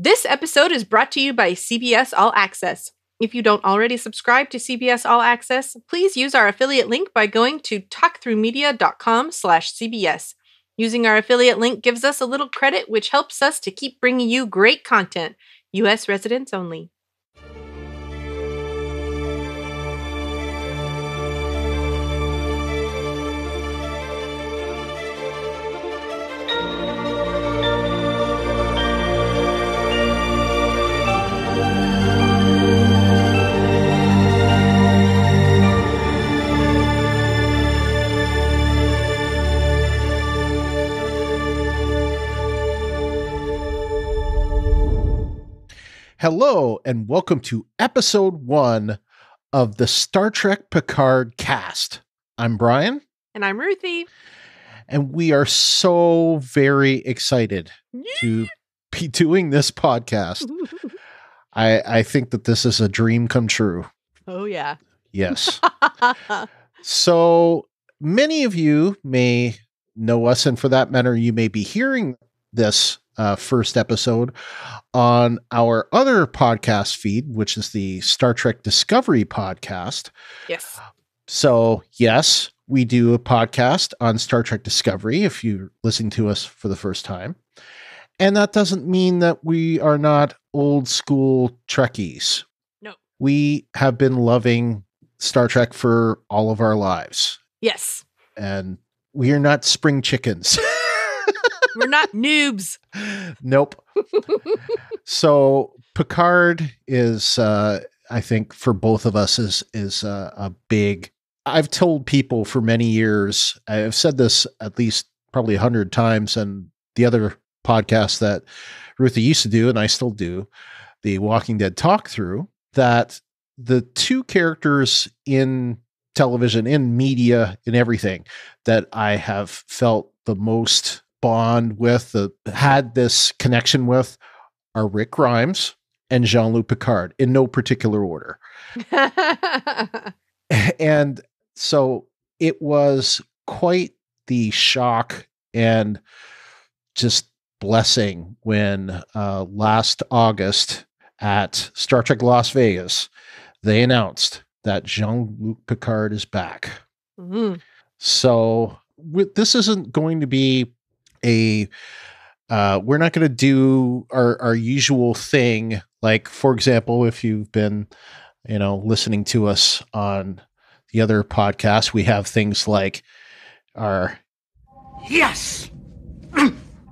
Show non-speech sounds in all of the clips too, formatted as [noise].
This episode is brought to you by CBS All Access. If you don't already subscribe to CBS All Access, please use our affiliate link by going to talkthroughmedia.com slash CBS. Using our affiliate link gives us a little credit, which helps us to keep bringing you great content. U.S. residents only. Hello, and welcome to episode one of the Star Trek Picard cast. I'm Brian, And I'm Ruthie. and we are so very excited to be doing this podcast. [laughs] I, I think that this is a dream come true. oh, yeah. Yes. [laughs] so many of you may know us, and for that matter, you may be hearing this uh, first episode on our other podcast feed, which is the Star Trek Discovery podcast. yes. So, yes, we do a podcast on Star Trek Discovery if you're listening to us for the first time. And that doesn't mean that we are not old school Trekkies. No. We have been loving Star Trek for all of our lives. Yes. And we are not spring chickens. [laughs] We're not noobs. nope. so Picard is, uh, I think, for both of us is is uh, a big. I've told people for many years. I've said this at least probably a hundred times, and the other podcast that Ruthie used to do, and I still do, the Walking Dead talk through. That the two characters in television, in media, in everything that I have felt the most bond with, the had this connection with, are Rick Grimes and Jean Luc Picard in no particular order. [laughs] and so it was quite the shock and just blessing when uh, last August at Star Trek Las Vegas, they announced that Jean Luc Picard is back. Mhm. So with, this isn't going to be a. Uh, we're not going to do our our usual thing. Like for example, if you've been, you know, listening to us on the other podcasts, we have things like our Yes!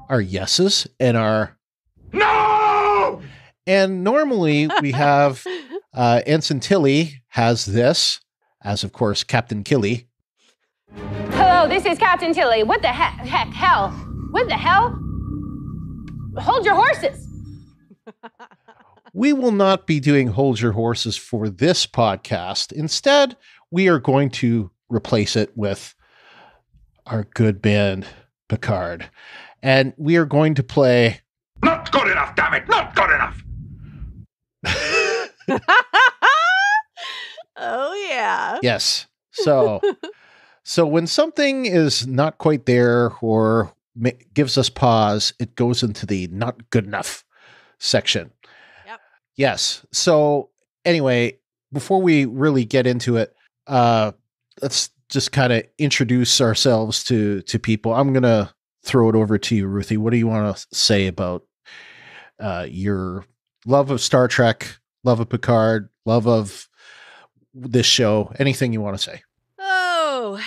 our yeses and our No! and normally we have [laughs] uh, Ensign Tilly has this as of course Captain Killy. Hello, this is Captain Tilly. What the heck? Heck, hell? What the hell? Hold your horses. We will not be doing Hold Your Horses for this podcast. Instead, we are going to replace it with our good band, Picard. And we are going to play. Not good enough, damn it! Not good enough! [laughs] oh, yeah. yes. So, [laughs] so when something is not quite there or ma- gives us pause, it goes into the not good enough section. Yep. Yes. So anyway, before we really get into it, uh, let's just kind of introduce ourselves to to people. I'm gonna throw it over to you, Ruthie. What do you want to say about uh, your love of Star Trek, love of Picard, love of this show? Anything you want to say? Oh,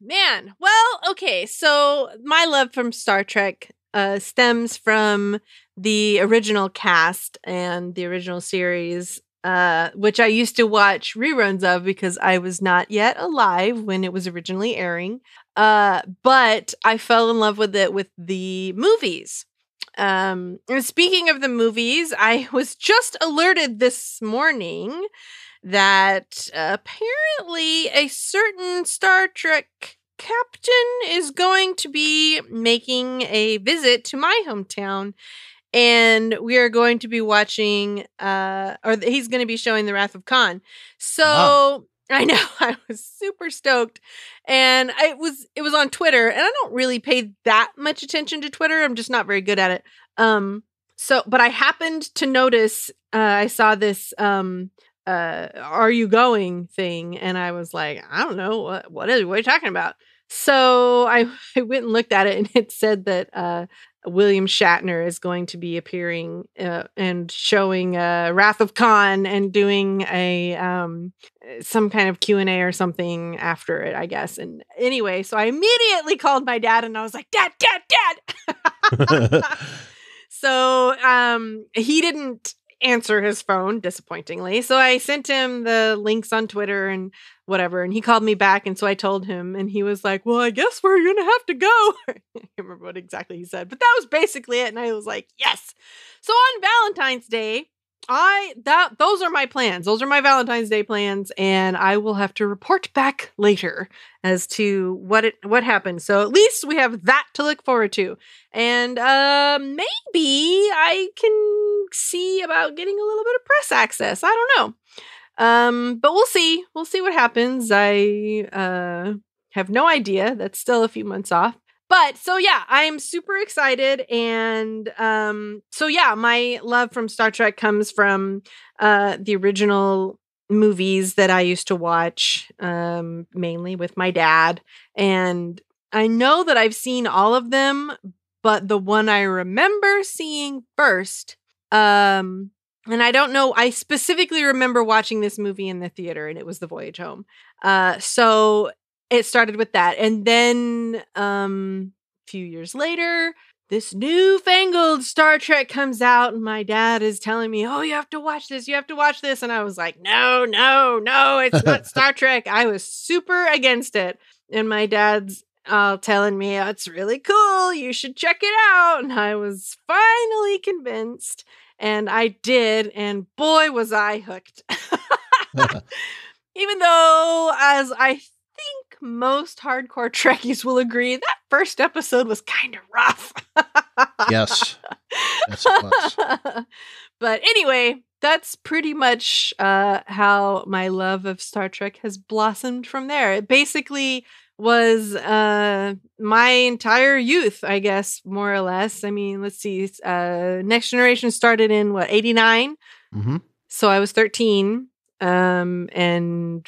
man. Well, okay. So my love from Star Trek uh, stems from the original cast and the original series, uh, which I used to watch reruns of because I was not yet alive when it was originally airing. Uh, but I fell in love with it with the movies. Um, and speaking of the movies, I [laughs] was just alerted this morning that apparently a certain Star Trek captain is going to be making a visit to my hometown and we are going to be watching uh or he's going to be showing the wrath of khan so Wow. [laughs] i know [laughs] i was super stoked and I- it was it was on twitter and i don't really pay that much attention to twitter i'm just not very good at it um so but I happened to notice uh, I saw this um uh are you going thing and I was like, I don't know what what is what are you talking about? So I [laughs] I went and looked at it and it said that uh William Shatner is going to be appearing uh, and showing uh, Wrath of Khan and doing a um, some kind of Q and A or something after it, I guess. And anyway, so I immediately called my dad and I was like, "Dad, Dad, Dad!" [laughs] [laughs] so um, he didn't answer his phone, disappointingly. So I sent him the links on Twitter and whatever. And he called me back. And so I told him, and he was like, Well, I guess we're going to have to go. [laughs] I can't remember what exactly he said, but that was basically it. And I was like, Yes. So on Valentine's Day, I that those are my plans. Those are my Valentine's Day plans, and I will have to report back later as to what it what happened. So at least we have that to look forward to, and uh, maybe I can see about getting a little bit of press access. I don't know, um, but we'll see. We'll see what happens. I uh, have no idea. That's still a few months off but so yeah i am super excited and um so yeah my love from star trek comes from uh the original movies that i used to watch um mainly with my dad and i know that i've seen all of them but the one i remember seeing first um and i don't know i specifically remember watching this movie in the theater and it was the voyage home. Uh so it started with that and then um a few years later this newfangled star trek comes out and my dad is telling me oh you have to watch this you have to watch this and i was like no no no it's not [laughs] star trek. I was super against it and my dad's uh, telling me oh, it's really cool you should check it out and i was finally convinced and i did and boy was i hooked. [laughs] [laughs] Even though as i most hardcore [laughs] Trekkies will agree that first episode was kind of rough. yes. Yes, [laughs] but anyway, that's pretty much uh, how my love of Star Trek has blossomed from there. It basically was uh, my entire youth, I guess, more or less. I mean, let's see. Uh, Next Generation started in what, 89? hmm So I was 13 um and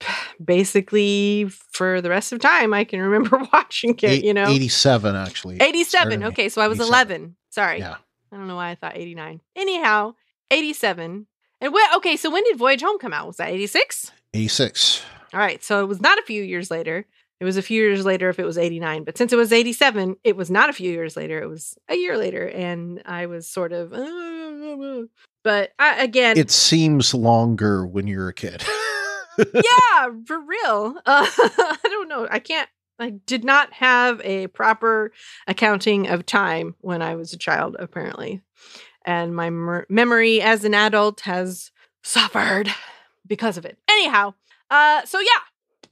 [sighs] basically for the rest of time i can remember [laughs] watching it Eight- you know? 87, actually. 87 okay so i was 11 sorry. Yeah. i don't know why i thought 89 anyhow 87 and when okay so when did voyage home come out? Was that 86 86. all right so it was not a few years later. It was a few years later if it was 89 but since it was 87 it was not a few years later it was a year later and i was sort of but I, again It seems longer when you're a kid. [laughs] yeah, for real. Uh, [laughs] I don't know. I can't. I did not have a proper accounting of time when I was a child, apparently, and my mer- memory as an adult has suffered because of it. Anyhow, uh, so yeah,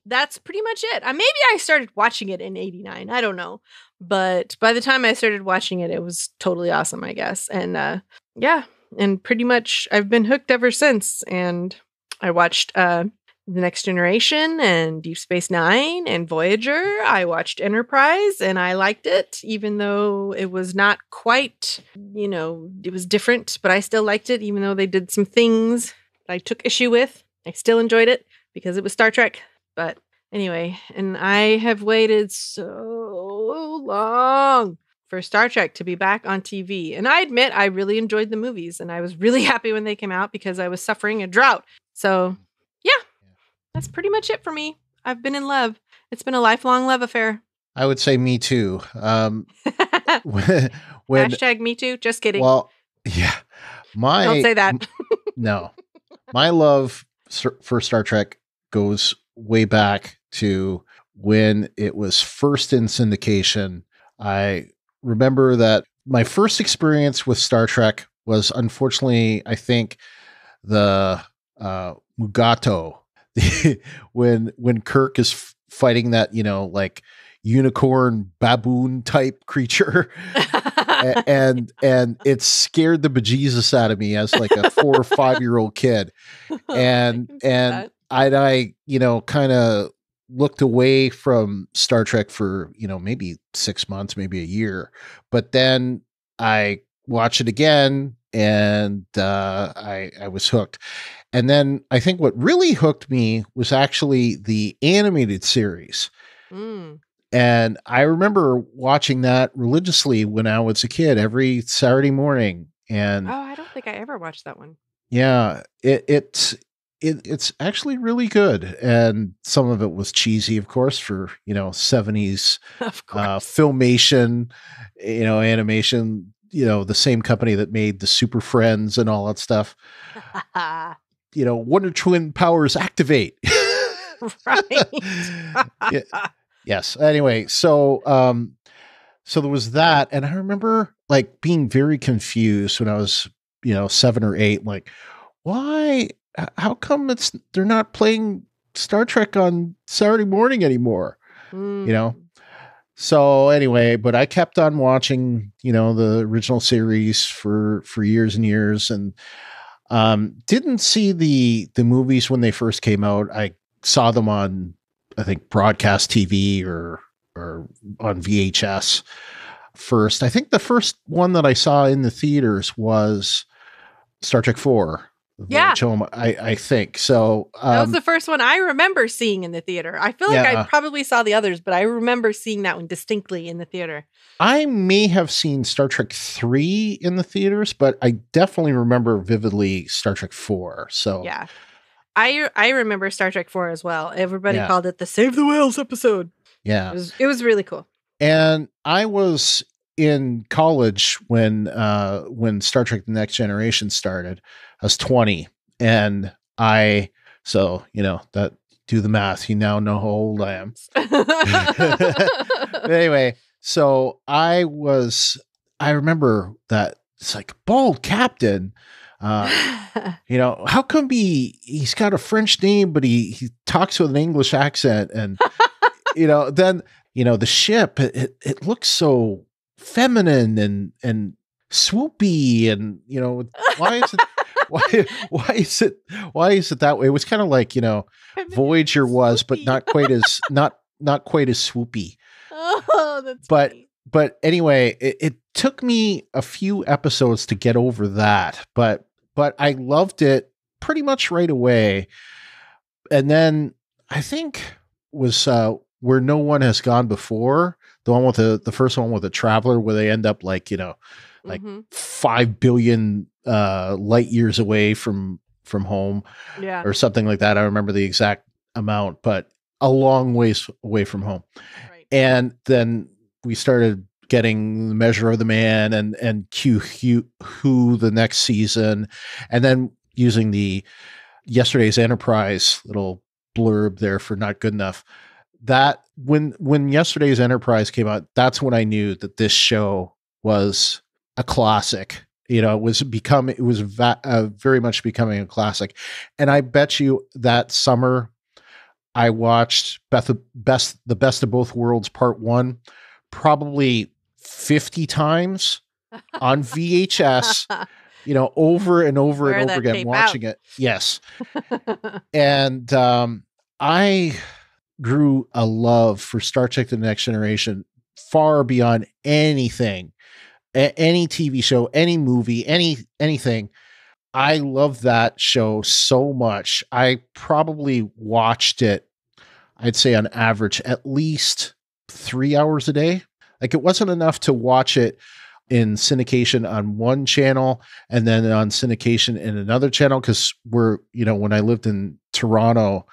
that's pretty much it. Uh, maybe I started watching it in '89. I don't know, but by the time I started watching it, it was totally awesome, I guess. And uh, yeah, and pretty much I've been hooked ever since. And I watched uh, the Next Generation and Deep Space Nine and Voyager. I watched Enterprise and I liked it, even though it was not quite, you know, it was different, but I still liked it, even though they did some things I took issue with. I still enjoyed it because it was Star Trek. But anyway, and I have waited so long for Star Trek to be back on TV. And I admit I really enjoyed the movies and I was really [laughs] happy when they came out because I was suffering a drought. So, yeah, that's pretty much it for me. I've been in love. It's been a lifelong love affair. I would say me too. Um, [laughs] [laughs] when, when Hashtag me too. Just kidding. well, yeah, my Don't say that. no, my love for Star Trek goes way back to when it was first in syndication. I remember that my first experience with Star Trek was unfortunately, I think, the uh, Mugato [laughs] when when Kirk is f- fighting that you know like unicorn baboon type creature. A- [laughs] and and it scared the bejesus out of me as like a four or five year old kid [laughs] and and I, I you know kind of looked away from Star Trek for you know maybe six months maybe a year but then I watched it again, and uh, I I was hooked. And then I think what really hooked me was actually the animated series. Mm. And I remember watching that religiously when I was a kid every Saturday morning. And Oh, I don't think I ever watched that one. yeah, it, it's it, it's actually really good. And some of it was cheesy, of course, for you know seventies [laughs] uh, filmation, you know, animation. You know, the same company that made the Super Friends and all that stuff. [laughs] You know, Wonder Twin powers activate. [laughs] right. Yeah. yes anyway so um so there was that and i remember like being very confused when i was you know seven or eight like why how come it's they're not playing star trek on saturday morning anymore? Mm. you know? So anyway but i kept on watching you know the original series for for years and years and um didn't see the the movies when they first came out. I saw them on i think broadcast tv or or on vhs first. I think the first one that i saw in the theaters was star trek 4 Yeah. Home, I, I think so. That was Um, the first one I remember seeing in the theater. I feel like I probably saw the others, but I remember seeing that one distinctly in the theater. I may have seen Star Trek 3 in the theaters, but I definitely remember vividly Star Trek 4. So, Yeah. I I remember Star Trek 4 as well. Everybody Yeah. called it the Save the Whales episode. yeah. It was it was really cool. And I was in college when uh when Star Trek the Next Generation started. I was 20 and I so, you know, that do the math. You now know how old I am. But [laughs] anyway, so I was I remember that it's like bald captain uh [laughs] you know how come he he's got a french name but he he talks with an english accent and you know then you know the ship it, it, it looks so feminine and and swoopy and you know why is it [laughs] why why is it why is it that way it was kind of like you know voyager was but not quite as not not quite as swoopy oh, that's But- funny. but anyway, it, it took me a few episodes to get over that, but but I loved it pretty much right away. And then I think was uh where no one has gone before, the one with the the first one with the traveler where they end up like, you know, like- Mhm. 5 billion uh light years away from from home yeah. or something like that. I remember the exact amount, but a long ways away from home Right. and then we started getting the measure of the man and and q who, who the next season and then using the yesterday's enterprise little blurb there for not good enough that when when yesterday's enterprise came out that's when i knew that this show was a classic you know it was become it was va- uh, very much becoming a classic and i bet you that summer I watched Beth, best the best of both worlds part one probably 50 times on VHS, you know, over and over and over again, watching it. Yes. [laughs] And um, I grew a love for Star Trek The Next Generation far beyond anything, a- any TV show, any movie, any anything. I love that show so much. I probably watched it, I'd say on average, at least three hours a day. Like it wasn't enough to watch it in syndication on one channel and then on syndication in another channel because we're you know when i lived in toronto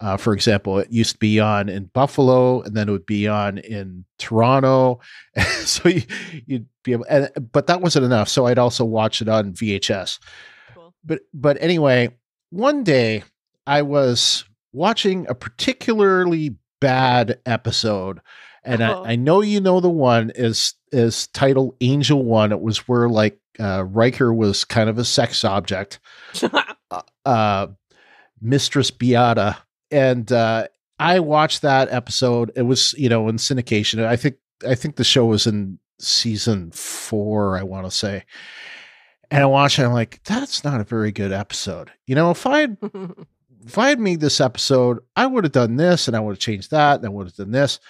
uh, for example it used to be on in buffalo and then it would be on in toronto [laughs] so you, you'd be able and, but that wasn't enough so i'd also watch it on vhs Cool. but but anyway one day i was watching a particularly bad episode and Oh. I, I know you know the one is is titled Angel One. It was where like uh, Riker was kind of a sex object, [laughs] uh, Mistress Beata, and uh, I watched that episode. It was you know in syndication. I think I think the show was in season four. I want to say, and I watched it. I'm like, that's not a very good episode. You know, if I had [laughs] if I had made this episode, I would have done this and I would have changed that and I would have done this.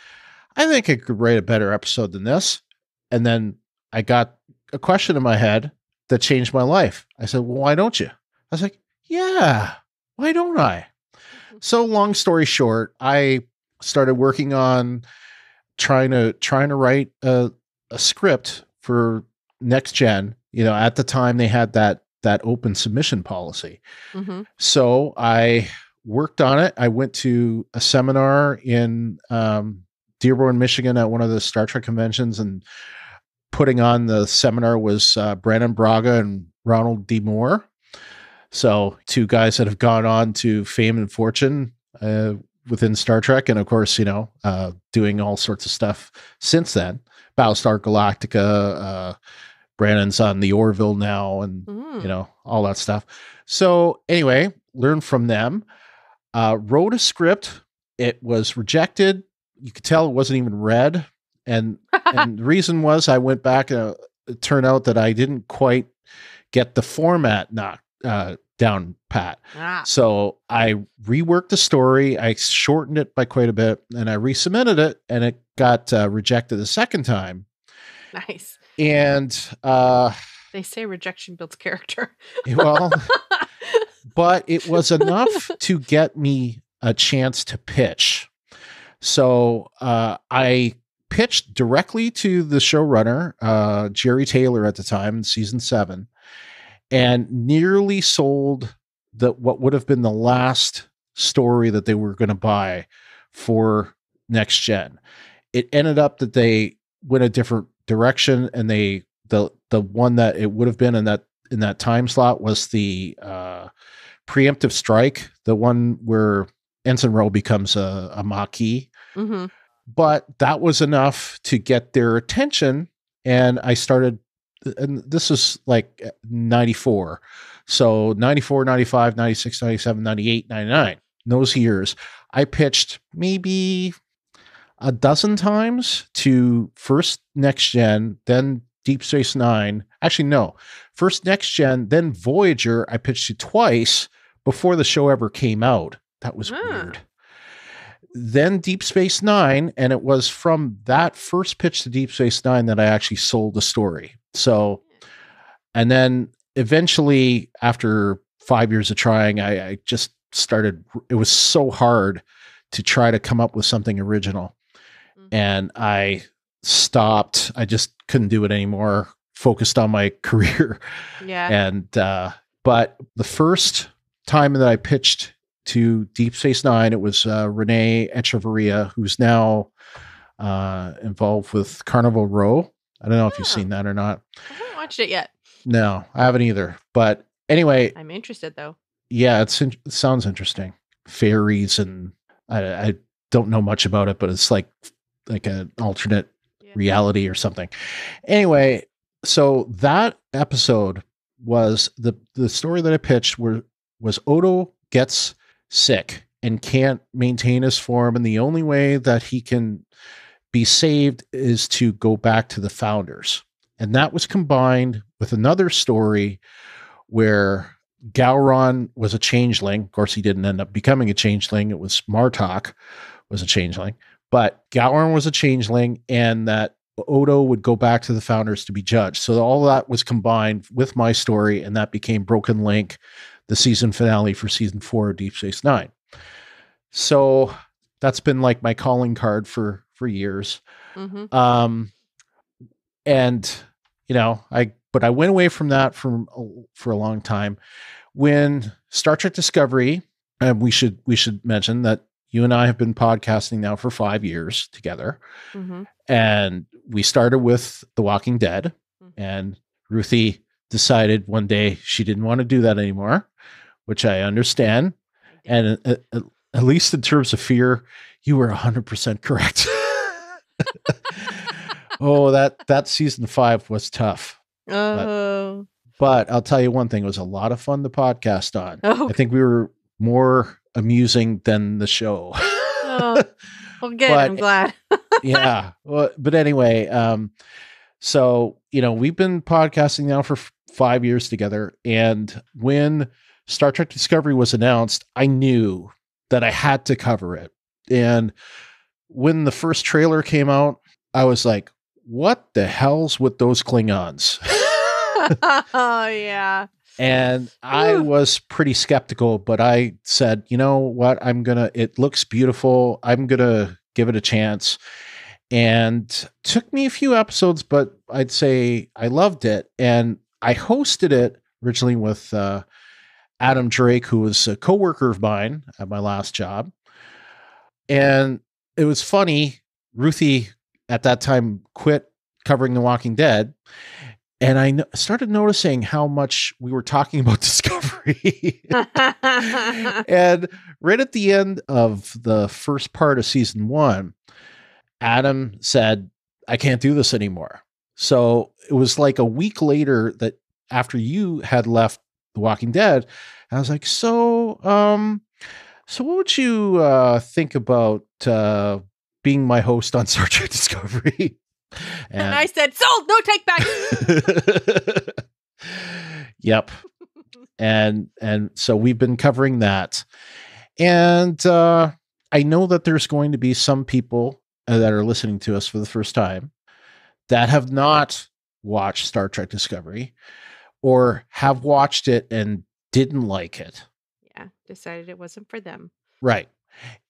I think I could write a better episode than this. And then I got a question in my head that changed my life. I said, Well, why don't you? I was like, Yeah, why don't I? So, long story short, I started working on trying to trying to write a, a script for next gen. You know, at the time they had that that open submission policy. hmm So I worked on it. I went to a seminar in um, Dearborn, Michigan, at one of the Star Trek conventions, and putting on the seminar was uh, Brannon Braga and Ronald D. Moore. So two guys that have gone on to fame and fortune uh, within Star Trek, and of course, you know, uh, doing all sorts of stuff since then. Battlestar Galactica. Uh, Brannon's on the Orville now, and Mm. you know all that stuff so anyway learned from them uh wrote a script it was rejected you could tell it wasn't even read and and [laughs] the reason was i went back and uh, it turned out that i didn't quite get the format not uh down pat ah, so i reworked the story i shortened it by quite a bit and i resubmitted it and it got uh, rejected the second time nice. and uh They say rejection builds character. well [laughs] but it was enough to get me a chance to pitch. So uh, I pitched directly to the showrunner, uh, Jeri Taylor, at the time in season seven, and nearly sold the what would have been the last story that they were going to buy for next gen. It ended up that they went a different direction, and they the the one that it would have been in that in that time slot was the uh, preemptive strike, the one where Ensign Ro becomes a, a Maquis. hmm But that was enough to get their attention. And I started, and this is like 94. So 94, 95, 96, 97, 98, 99, those years, I pitched maybe a dozen times to first next gen, then Deep Space Nine. Actually, no, first next gen, then Voyager. I pitched to twice before the show ever came out. That was Ah. weird. Then Deep Space Nine, and it was from that first pitch to Deep Space Nine that I actually sold the story. So, and then eventually, after five years of trying, I, I just started. It was so hard to try to come up with something original, Mhm. and I stopped. I just couldn't do it anymore. Focused on my [laughs] career, Yeah. and uh, but the first time that I pitched to Deep Space Nine, it was uh, René Echevarria, who's now uh, involved with Carnival Row. I don't know if you've seen that or not. I haven't watched it yet. No, I haven't either. But anyway, I'm interested though. yeah, it's in- it sounds interesting. Fairies and I, I don't know much about it, but it's like like an alternate Yeah. reality or something. Anyway, so that episode was the the story that I pitched were was Odo gets sick and can't maintain his form, and the only way that he can be saved is to go back to the founders. And that was combined with another story where Gowron was a changeling. Of course, he didn't end up becoming a changeling. It was Martok was a changeling, but Gowron was a changeling, and that Odo would go back to the founders to be judged. So all that was combined with my story, and that became Broken Link, the season finale for season four of Deep Space Nine. So that's been like my calling card for for years. hmm Um, and you know, I but I went away from that for for a long time. When Star Trek Discovery, and we should we should mention that you and I have been podcasting now for five years together, hmm and we started with The Walking Dead, Mhm. and Ruthie decided one day she didn't want to do that anymore, which I understand. And at, at, at least in terms of fear, you were 100% correct. [laughs] oh, that that season 5 was tough. Oh. But I'll tell you one thing, it was a lot of fun to podcast on. Oh. I think we were more amusing than the show. oh. [laughs] Well, good. But- I'm glad. [laughs] yeah. Well, but anyway, um, so you know, we've been podcasting now for f- five years together, and when Star Trek Discovery was announced, I knew that I had to cover it. And when the first trailer came out, I was like, "What the hell's with those Klingons?" oh [laughs] [laughs] yeah. and I Ooh. was pretty skeptical, but I said, you know what? I'm gonna. It looks beautiful. I'm gonna give it a chance. And took me a few episodes, but I'd say I loved it. And I hosted it originally with uh, Adam Drake, who was a coworker of mine at my last job. And it was funny. Ruthie at that time quit covering The Walking Dead. And I no- started noticing how much we were talking about [laughs] Discovery. [laughs] and right at the end of the first part of season one, Adam said, I can't do this anymore. So it was like a week later that after you had left The Walking Dead, I was like, so, um, so what would you uh, think about uh, being my host on [laughs] Star Trek Discovery? and I said, sold, no take back. [laughs] yep. And and so we've been covering that. And uh I know that there's going to be some people uh, that are listening to us for the first time that have not watched Star Trek Discovery or have watched it and didn't like it. Decided it wasn't for them. Right.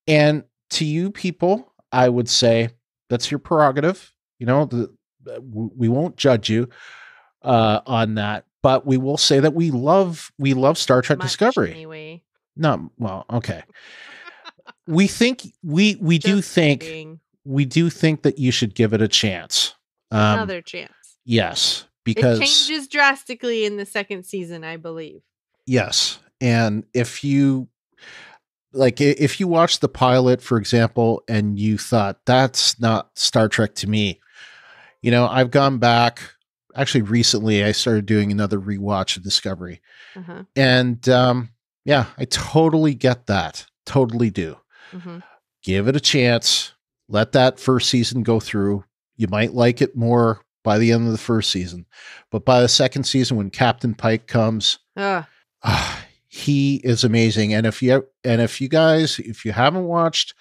And to you people, I would say that's your prerogative. You know, the, the- we won't judge you uh, on that, but we will say that we love we love Star Trek Much Discovery. Anyway. No, well, okay. [laughs] we think we we do think kidding. we do think that you should give it a chance. Um, Another chance. yes, It because changes drastically in the second season, I believe. Yes. And if you like if you watch the pilot for example and you thought that's not Star Trek to me. You know, I've gone back actually recently I started doing another rewatch of Discovery. Uh-huh. And um yeah, I totally get that. Totally do. hmm Give it a chance. Let that first season go through. You might like it more by the end of the first season. But by the second season when Captain Pike comes, Ugh. [sighs] Ah, he is amazing. And if you and if you guys if you haven't watched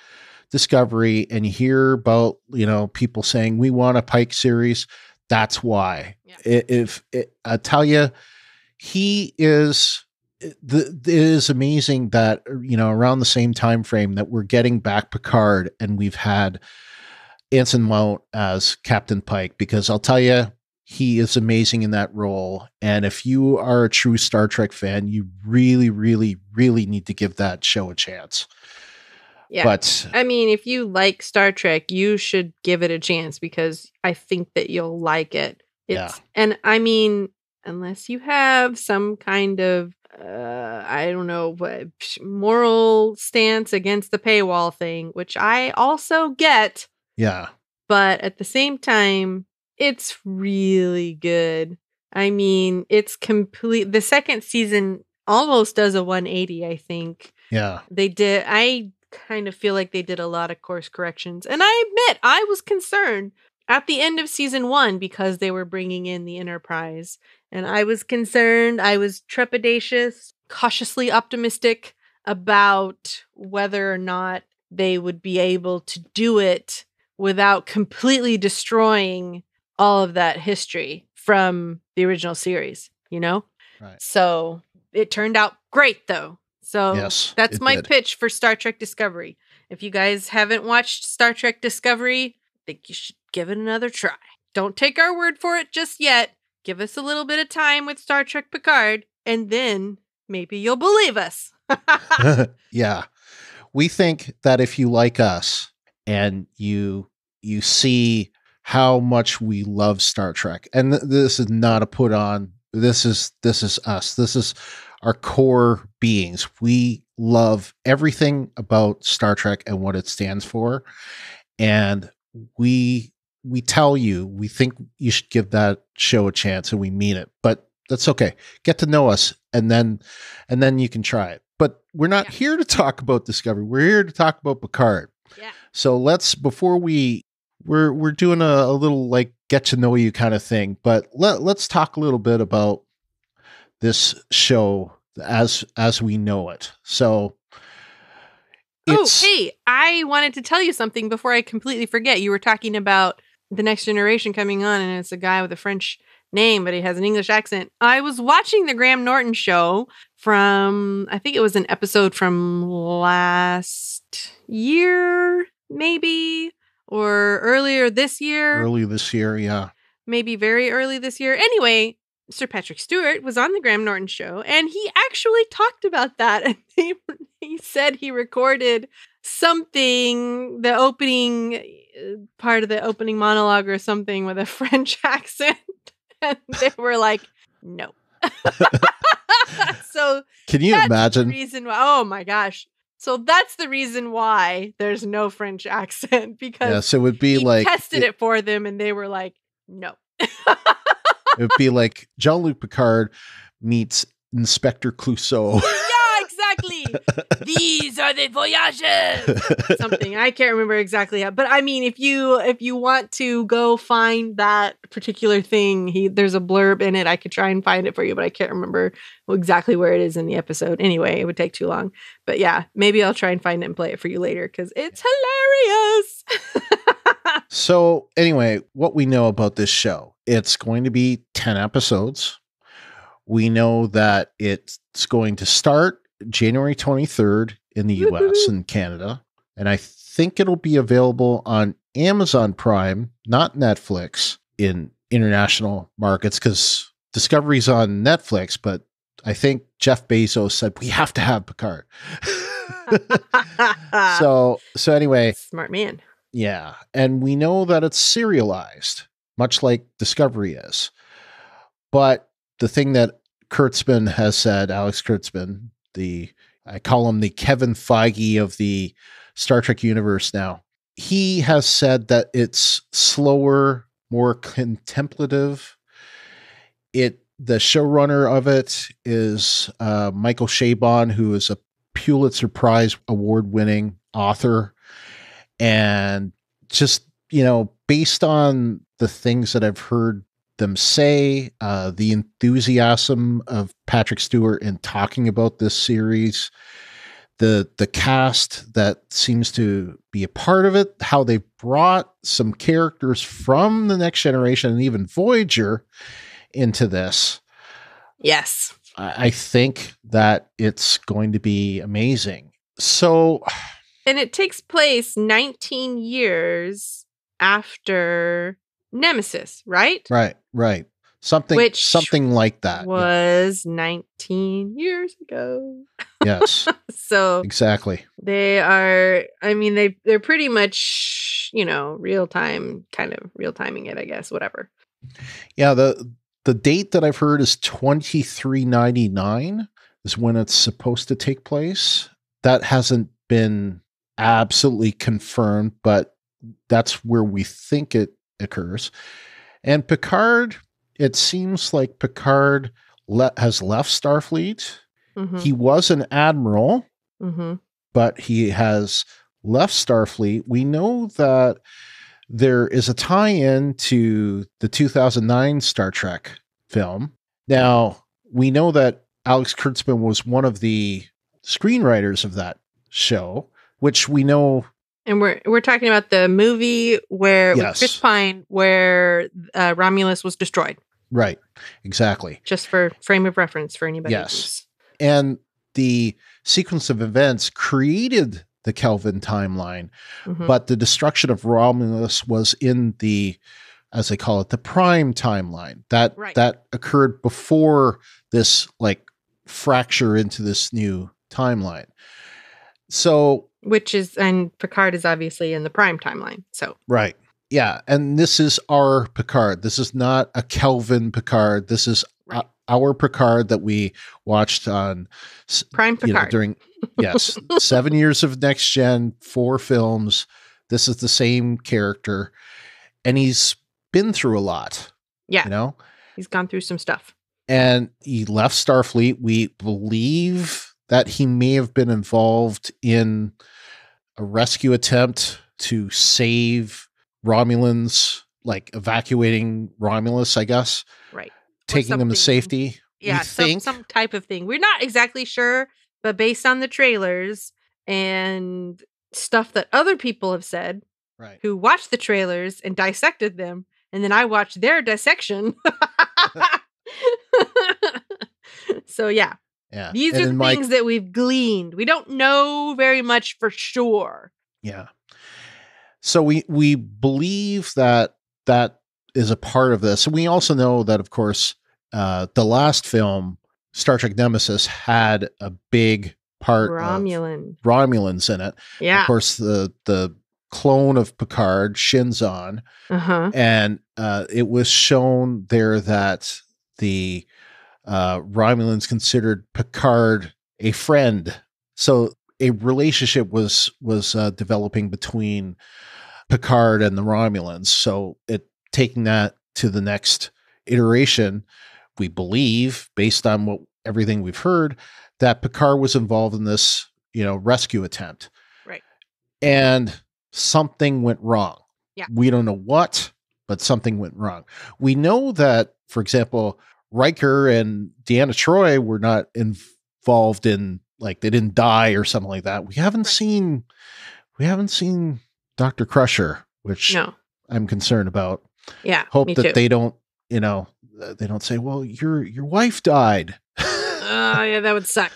Discovery and you hear about you know people saying we want a Pike series, that's why. Yeah. I- If I tell you, he is. Eh, the, it is amazing that you know around the same time frame that we're getting back Picard and we've had Anson Mount as Captain Pike because I'll tell you he is amazing in that role. And if you are a true Star Trek fan, you really, really, really need to give that show a chance. Yeah. But I mean, if you like Star Trek, you should give it a chance because I think that you'll like it. It's Yeah. and I mean, unless you have some kind of uh I don't know what moral stance against the paywall thing, which I also get, yeah, but at the same time, it's really good. I mean, it's complete the second season almost does a 180, I think yeah, they did i kind of feel like they did a lot of course corrections and i admit i was concerned at the end of season one because they were bringing in the enterprise and i was concerned i was trepidatious cautiously optimistic about whether or not they would be able to do it without completely destroying all of that history from the original series you know right. so it turned out great though. So Yes, that's my did. pitch for Star Trek Discovery. If you guys haven't watched Star Trek Discovery, I think you should give it another try. Don't take our word for it just yet. Give us a little bit of time with Star Trek Picard, and then maybe you'll believe us. [laughs] [laughs] yeah. We think that if you like us and you you see how much we love Star Trek, and th- this is not a put on. This is this is us. This is our core beings. We love everything about Star Trek and what it stands for, and we we tell you we think you should give that show a chance, and we mean it. But that's okay. Get to know us, and then and then you can try it. But we're not Yeah. here to talk about Discovery. We're here to talk about Picard. yeah. So let's before we we're we're doing a, a little like get to know you kind of thing, but let let's talk a little bit about this show as as we know it. So Oh, hey, I wanted to tell you something before I completely forget. You were talking about the next generation coming on, and it's a guy with a French name, but he has an English accent. I was watching the Graham Norton show from, I think it was an episode from last year, maybe, or earlier this year, Early this year, yeah. maybe very early this year. Anyway, Sir Patrick Stewart was on the Graham Norton show and he actually talked about that. [laughs] And he, he said he recorded something, the opening uh, part of the opening monologue or something with a [laughs] French accent. And they [laughs] were like, no. so Can you imagine? the reason why. Oh my gosh. So that's the reason why there's no French [laughs] accent because Yes, it would be like tested it for them and they were like, no. it would be like Jean Luc Picard meets Inspector Clouseau. yeah, [laughs] [laughs] exactly. These are the voyages. [laughs] Something I can't remember exactly how, but I mean, if you if you want to go find that particular thing, he there's a blurb in it. I could try and find it for you, but I can't remember exactly where it is in the episode. Anyway, it would take too long. But yeah, maybe I'll try and find it and play it for you later because it's hilarious. [laughs] So, anyway, what we know about this show, it's going to be 10 episodes. We know that it's going to start January 23rd in the US and Canada. And I think it'll be available on Amazon Prime, not Netflix, in international markets because Discovery's on Netflix, but I think Jeff Bezos said we have to have Picard. [laughs] so so anyway, smart man. yeah. And we know that it's serialized, much like Discovery is. But the thing that Kurtzman has said, Alex Kurtzman, the I call him the Kevin Feige of the Star Trek universe now. He has said that it's slower, more contemplative. It the showrunner of it is uh, Michael Chabon, who is a Pulitzer Prize award winning author and just you know based on the things that i've heard them say uh, the enthusiasm of patrick stewart in talking about this series the the cast that seems to be a part of it how they brought some characters from the next generation and even voyager into this Yes. i, I think that it's going to be amazing so And it takes place 19 years after Nemesis, right? Right, right. Something Which something like that. yeah. Was 19 years ago. Yes, [laughs] So exactly. they are I mean they they're pretty much, you know, real time kind of real timing it, I guess, whatever. Yeah, the the date that I've heard is 2399 is when it's supposed to take place. That hasn't been absolutely confirmed, but that's where we think it occurs. And Picard, it seems like Picard le- has left Starfleet. Mhm. He was an admiral. Mhm. but he has left Starfleet. We know that there is a tie in to the 2009 Star Trek film. Now, we know that Alex Kurtzman was one of the screenwriters of that show, which we know, And we're we're talking about the movie where with Yes. Chris Pine where uh, Romulus was destroyed. right, exactly. Just for frame of reference for anybody. Yes. who's- And the sequence of events created the Kelvin timeline, Mhm. but the destruction of Romulus was in the as they call it the prime timeline that Right. that occurred before this like fracture into this new timeline so which is and Picard is obviously in the prime timeline. So right yeah and this is our picard this is not a kelvin picard this is Right. uh, our picard that we watched on prime you know, Picard. during [laughs] yes seven years of next gen four films this is the same character and he's been through a lot Yeah. you know He's gone through some stuff. and he left starfleet we believe that he may have been involved in a rescue attempt to save romulans like evacuating romulus i guess Right. taking them to safety Yeah, some think some type of thing. We're not exactly sure, but based on the trailers and stuff that other people have said right who watched the trailers and dissected them, and then I watched their dissection. [laughs] [laughs] so yeah, Yeah. these And are the Mike- things that we've gleaned. We don't know very much for sure. Yeah. So we we believe that that is a part of this. And we also know that of course uh the last film Star Trek Nemesis had a big part Romulan. Romulans in it. Yeah. Of course the the clone of Picard, Shinzon, Uh huh. and uh it was shown there that the uh Romulans considered Picard a friend. So a relationship was was uh, developing between Picard and the Romulans. So it taking that to the next iteration, we believe, based on what everything we've heard, that Picard was involved in this, you know, rescue attempt. Right. And something went wrong. Yeah. We don't know what, but something went wrong. We know that, for example, Riker and Deanna Troi were not involved in like they didn't die or something like that. We haven't Right. seen we haven't seen Dr. Crusher, which No. I'm concerned about. Yeah. Hope that too. they don't, you know, uh, they don't say, "Well, your your wife died." Oh yeah, that would suck.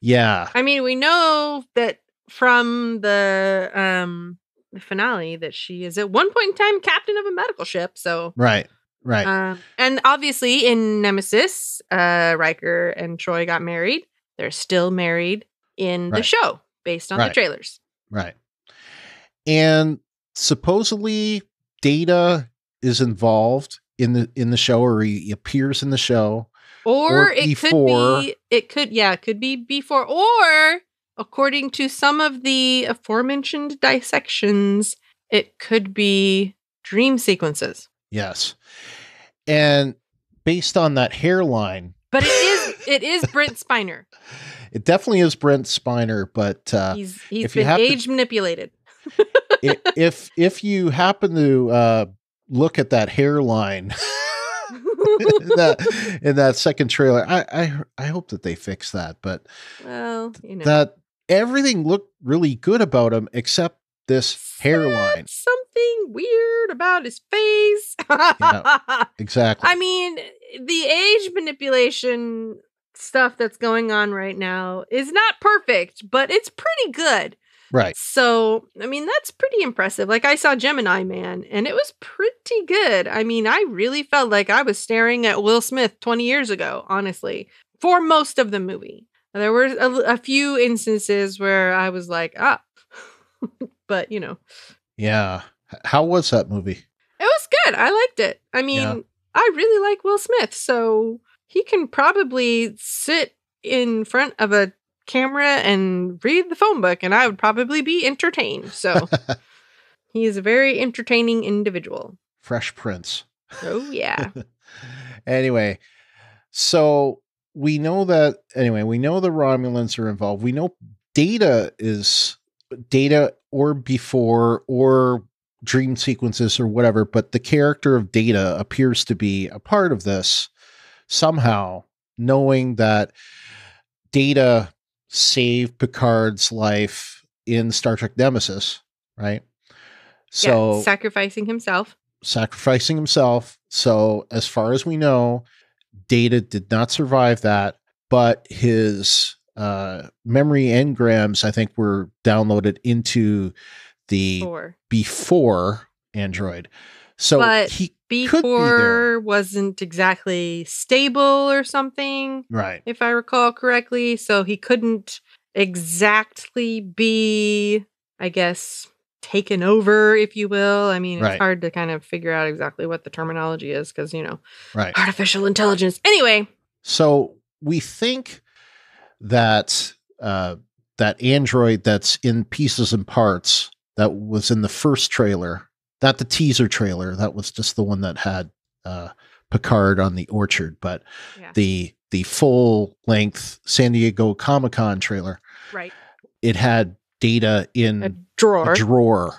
yeah. I mean, we know that from the um the finale that she is at one point in time captain of a medical ship. So Right. Right. um and obviously in Nemesis, uh Riker and Troi got married. They're still married in the Right. show based on the trailers. Right. And supposedly Data is involved in the in the show or he appears in the show. Or, Or it before. could be it could yeah, it could be before or according to some of the aforementioned dissections, it could be dream sequences. Yes. And based on that hairline, But it is it is Brent Spiner. [laughs] it definitely is Brent Spiner, but uh He's he's if you been have to- age manipulated. [laughs] if if you happen to uh look at that hairline [laughs] in that in that second trailer, I I I hope that they fix that, but well, you know. that everything looked really good about him except this hairline. Something weird about his face. [laughs] Exactly. I mean, the age manipulation stuff that's going on right now is not perfect, but it's pretty good. right. So, I mean, that's pretty impressive. Like, I saw Gemini Man, and it was pretty good. I mean, I really felt like I was staring at Will Smith 20 years ago, honestly, for most of the movie. There were a, a few instances where I was like, ah, [laughs] but you know, Yeah. How was that movie? it was good. I liked it. I mean, Yeah. I really like Will Smith, so he can probably sit in front of a camera and read the phone book, and I would probably be entertained. So [laughs] he is a very entertaining individual. Fresh Prince. Oh yeah, [laughs] anyway, so we know that anyway, we know the Romulans are involved. We know data is data or B-4 or dream sequences or whatever, but the character of data appears to be a part of this somehow, knowing that data saved Picard's life in Star Trek Nemesis, right? So yeah, sacrificing himself. sacrificing himself. So, as far as we know, Data did not survive that, but his uh, memory engrams, I think, were downloaded into the For B-4 Android. So But he could be B-4 wasn't exactly stable or something. Right. if I recall correctly. So he couldn't exactly be, I guess, taken over, if you will. I mean, it's hard to kind of figure out exactly what the terminology is because, you know, Right. artificial intelligence. Anyway, So we think that uh, that android that's in pieces and parts that was in the first trailer, not the teaser trailer, that was just the one that had uh, Picard on the orchard, but Yeah. the the full length San Diego Comic Con trailer, right. it had data in A drawer a drawer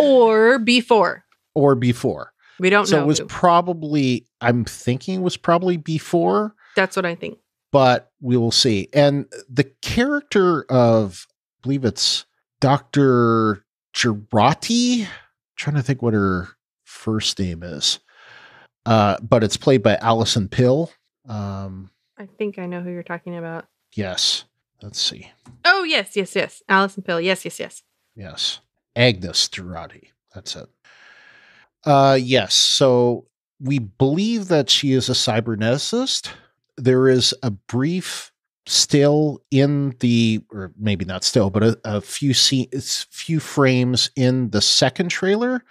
or [laughs] B-4. or B-4. We don't So know. So it was who. probably, I'm thinking it was probably B-4. That's what I think. but we will see. And the character of, I believe it's Dr. Jurati, trying to think what her first name is. Uh, but it's played by Allison Pill. Um, I think I know who you're talking about. yes. Let's see. Oh yes, yes, yes. Allison Pill. Yes, yes, yes. Yes. Agnes Jurati. That's it. Uh yes. So we believe that she is a cyberneticist. There is a brief still in the or maybe not still, but a, a few scenes few frames in the second trailer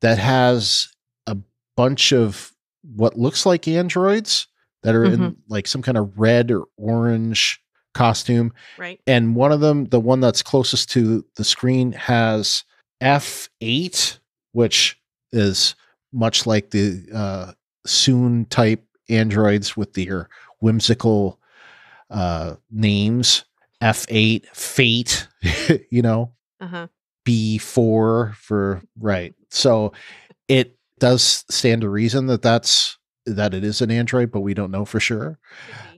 that has a bunch of what looks like androids that are in like some kind of red or orange costume Right. and one of them the one that's closest to the screen has f8 which is much like the uh Soong type androids with their whimsical uh names f8 fate [laughs] you know Uh huh. b4 for right so it does stand to reason that that's that it is an android but we don't know for sure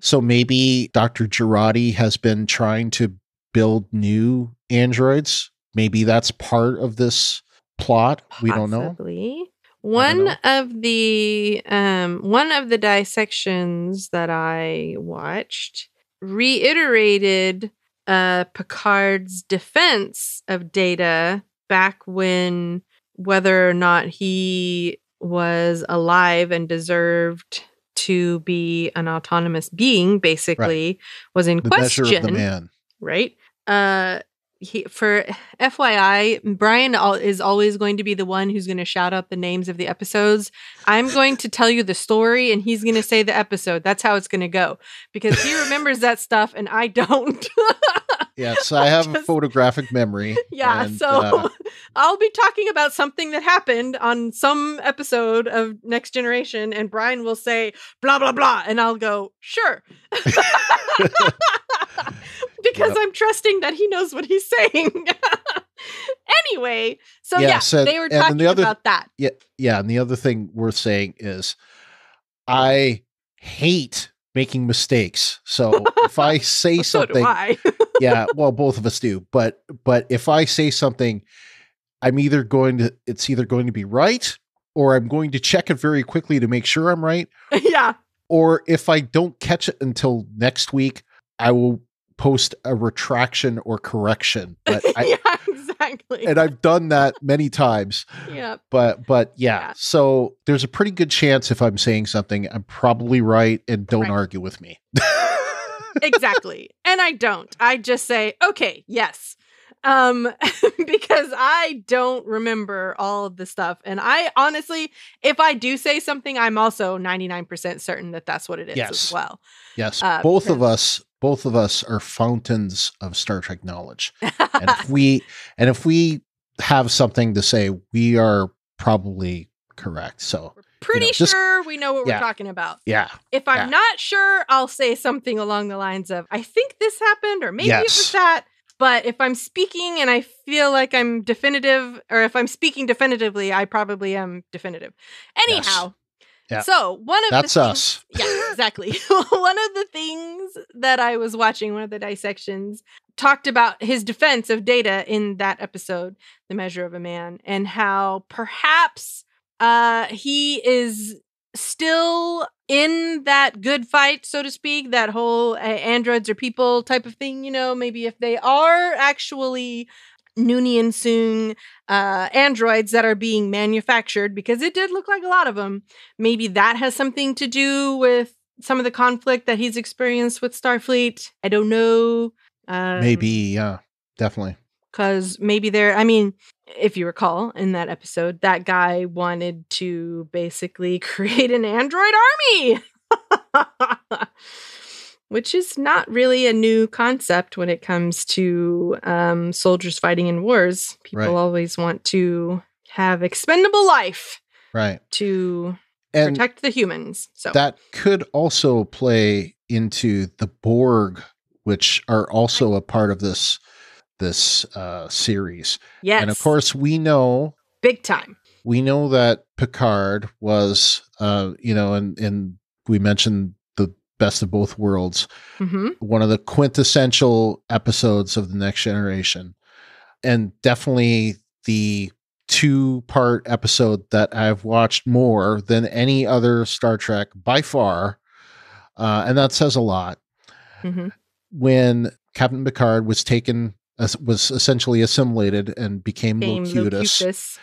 so maybe Dr. Jurati has been trying to build new androids. Maybe that's part of this plot. We don't know. Possibly. One know. of the um one of the dissections that I watched reiterated uh Picard's defense of Data back when whether or not he was alive and deserved to be an autonomous being basically was in The question of the man. right? Uh, he, for FYI, Brian is always going to be the one who's going to shout out the names of the episodes. I'm going to tell you the story, and he's going to say the episode. That's how it's going to go because he remembers that stuff, and I don't. [laughs] Yes, I have a photographic memory. yeah, and, so uh, [laughs] I'll be talking about something that happened on some episode of Next Generation, and Brian will say blah blah blah, and I'll go sure. [laughs] [laughs] because Yep. I'm trusting that he knows what he's saying. [laughs] anyway, so yeah, Yes, and- they were talking the other- about that. yeah, yeah. And the other thing worth saying is, I hate making mistakes. So if I [laughs] say So something, yeah, well, both of us do. But but if I say something, I'm either going to it's either going to be right or I'm going to check it very quickly to make sure I'm right. yeah, Or if I don't catch it until next week, I will post a retraction or correction. But [laughs] I, yeah, exactly. and I've done that many times. yeah, But but yeah, Yeah. so there's a pretty good chance if I'm saying something, I'm probably right and don't Right. argue with me. [laughs] exactly. And I don't. I just say, okay, yes. Um [laughs] because I don't remember all of the stuff and I honestly if I do say something I'm also 99% certain that that's what it is Yes. as well. Yes, Uh, both of us, both of us are fountains of Star Trek knowledge. And if [laughs] we and if we have something to say, we are probably correct. So we're Pretty just- sure we know what yeah. we're talking about. yeah, If I'm Yeah. not sure, I'll say something along the lines of I think this happened or maybe it was that. But if I'm speaking and I feel like I'm definitive, or if I'm speaking definitively, I probably am definitive. Anyhow, Yeah. so one of that's the things- us. yeah, exactly. [laughs] one of the things that I was watching, one of the dissections, talked about his defense of Data in that episode, The Measure of a Man, and how perhaps uh, he is still in that good fight, so to speak, that whole uh, androids or people type of thing. You know, maybe if they are actually Noonien Soong uh, androids that are being manufactured, because it did look like a lot of them maybe that has something to do with some of the conflict that he's experienced with Starfleet. I don't know. Um, Maybe, yeah, definitely. Because maybe there. I mean, if you recall in that episode, that guy wanted to basically [laughs] create an android army. [laughs] Which is not really a new concept when it comes to um, soldiers fighting in wars. People Right. always want to have expendable life Right. to And protect the humans. So that could also play into the Borg, which are also a part of this this uh series. yes, And of course we know big time. we know that Picard was uh you know and and we mentioned the best of both worlds hmm one of the quintessential episodes of the next generation and definitely the two part episode that I've watched more than any other Star Trek by far. Uh, and that says a lot. hmm When Captain Picard was taken, was essentially assimilated and became Came Locutus. Locutus.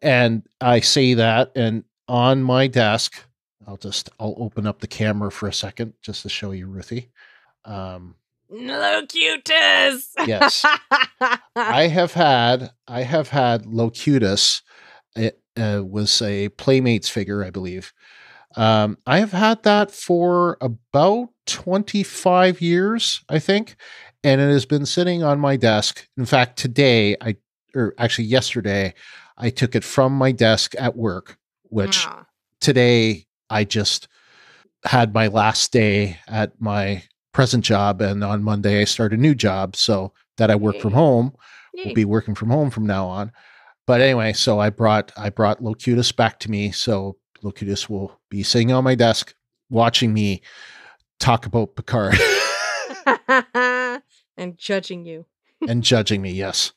And I say that, and on my desk, I'll just I'll open up the camera for a second just to show you Ruthie. Um, Locutus. Yes. [laughs] I have had I have had Locutus. It uh, was a Playmates figure, I believe. Um, I have had that for about 25 years, I think, and it has been sitting on my desk. In fact, today I or actually yesterday, I took it from my desk at work, which today I just had my last day at my present job and on Monday I start a new job so that I work from home. Yay. We'll be working from home from now on. But anyway, so I brought I brought Locutus back to me so Locutus will be sitting on my desk watching me talk about Picard [laughs] [laughs] and judging you. [laughs] and judging me, yes.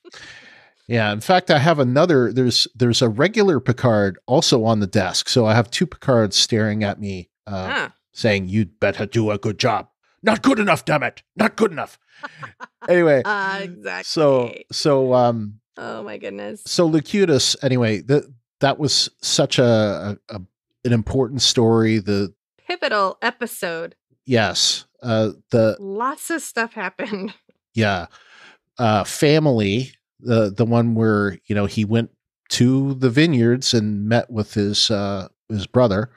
Yeah, in fact I have another there's there's a regular Picard also on the desk. So I have two Picards staring at me uh, Ah. saying you'd better do a good job. Not good enough, damn it. Not good enough. [laughs] anyway, Ah, exactly. so so um oh my goodness. so Locutus anyway, that that was such a, a, a an important story. The Pivotal episode. yes, uh the Lots of stuff happened. Yeah, uh family, the the one where, you know, he went to the vineyards and met with his uh his brother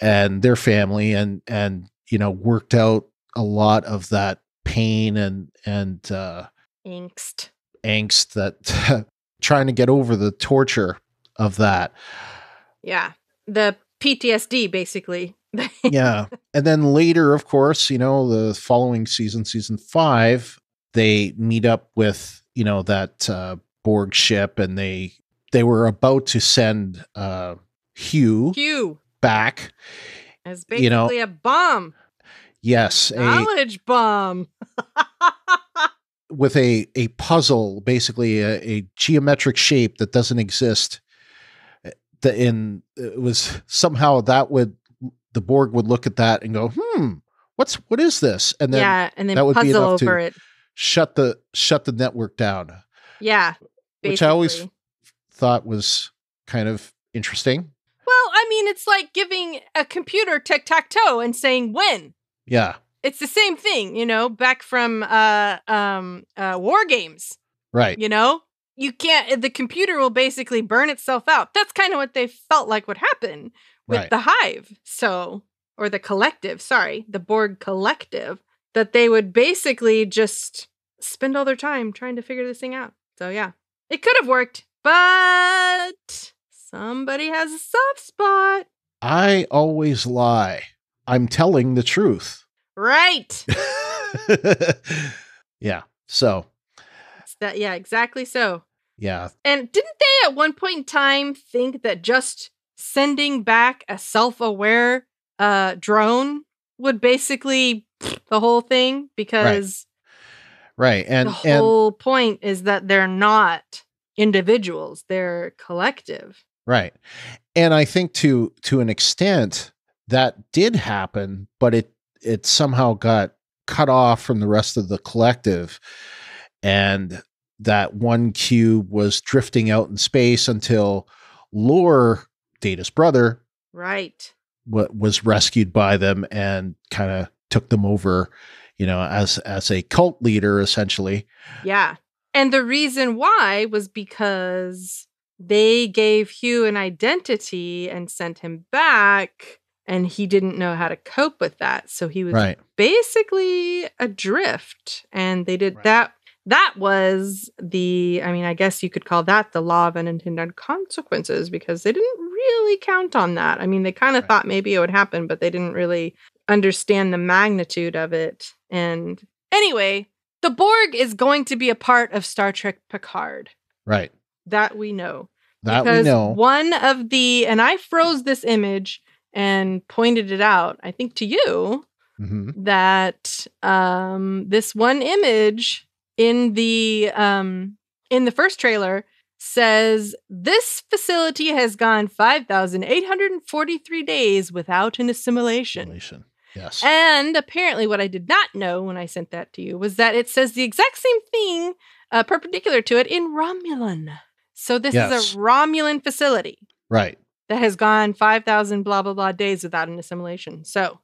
and their family and and you know worked out a lot of that pain and and uh Angst. angst that [laughs] trying to get over the torture of that Yeah. The PTSD, basically. Yeah and then later of course you know the following season season five they meet up with you know that uh borg ship and they they were about to send uh hugh Q back as You know- basically a bomb. yes a, Knowledge bomb. [laughs] with a a puzzle basically a, a geometric shape that doesn't exist Uh, the in it was somehow that would the borg would look at that and go hmm what's what is this and then yeah, and then that would be enough to- it. shut the shut the network down Yeah. which I always thought was kind of interesting Well, I mean, it's like giving a computer tic tac toe and saying when. yeah It's the same thing, you know, back from uh um uh war games, right you know? You can't the computer will basically burn itself out. That's kind of what they felt like would happen with Right. the hive. So or the collective, sorry, the Borg collective, that they would basically just spend all their time trying to figure this thing out. So yeah. It could have worked, but somebody has a soft spot. i always lie i'm telling the truth Right. [laughs] yeah so It's that yeah, exactly so. yeah And didn't they at one point in time think that just sending back a self-aware uh drone would basically [sniffs] the whole thing because right and the and whole point is that they're not individuals, they're collective. Right. And I think to to an extent that did happen, but it it somehow got cut off from the rest of the collective and that one cube was drifting out in space until Lore, Data's brother, Right. What was rescued by them and kind of took them over, you know, as as a cult leader essentially. Yeah. And the reason why was because they gave Hugh an identity and sent him back, and he didn't know how to cope with that. So he was Right. basically adrift. And they did Right. that. That was the, I mean, I guess you could call that the law of unintended consequences because they didn't really count on that. I mean, they kind of Right. thought maybe it would happen, but they didn't really understand the magnitude of it. And anyway, the Borg is going to be a part of Star Trek Picard. Right. That we know. That we know. One of the, and I froze this image and pointed it out, I think to you, hmm that um, this one image in the um, in the first trailer says this facility has gone 5,843 days without an assimilation. Relation. Yes. And apparently, what I did not know when I sent that to you was that it says the exact same thing uh, perpendicular to it in Romulan. So this Yes. is a Romulan facility right. that has gone 5,000 blah, blah, blah days without an assimilation. So,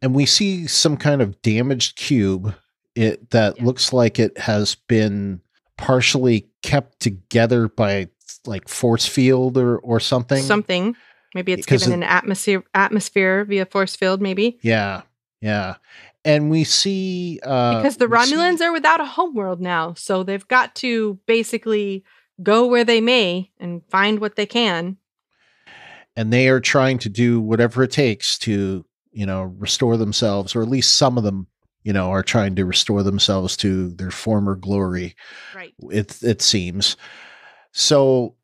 And we see some kind of damaged cube it that Yeah. looks like it has been partially kept together by like force field or or something. something. Maybe it's given it- an atmosphere atmosphere via force field, maybe. Yeah. Yeah. And we see uh because the we see- Romulans are without a homeworld now. So they've got to basically go where they may and find what they can. and they are trying to do whatever it takes to you know restore themselves or at least some of them you know are trying to restore themselves to their former glory Right. it it seems so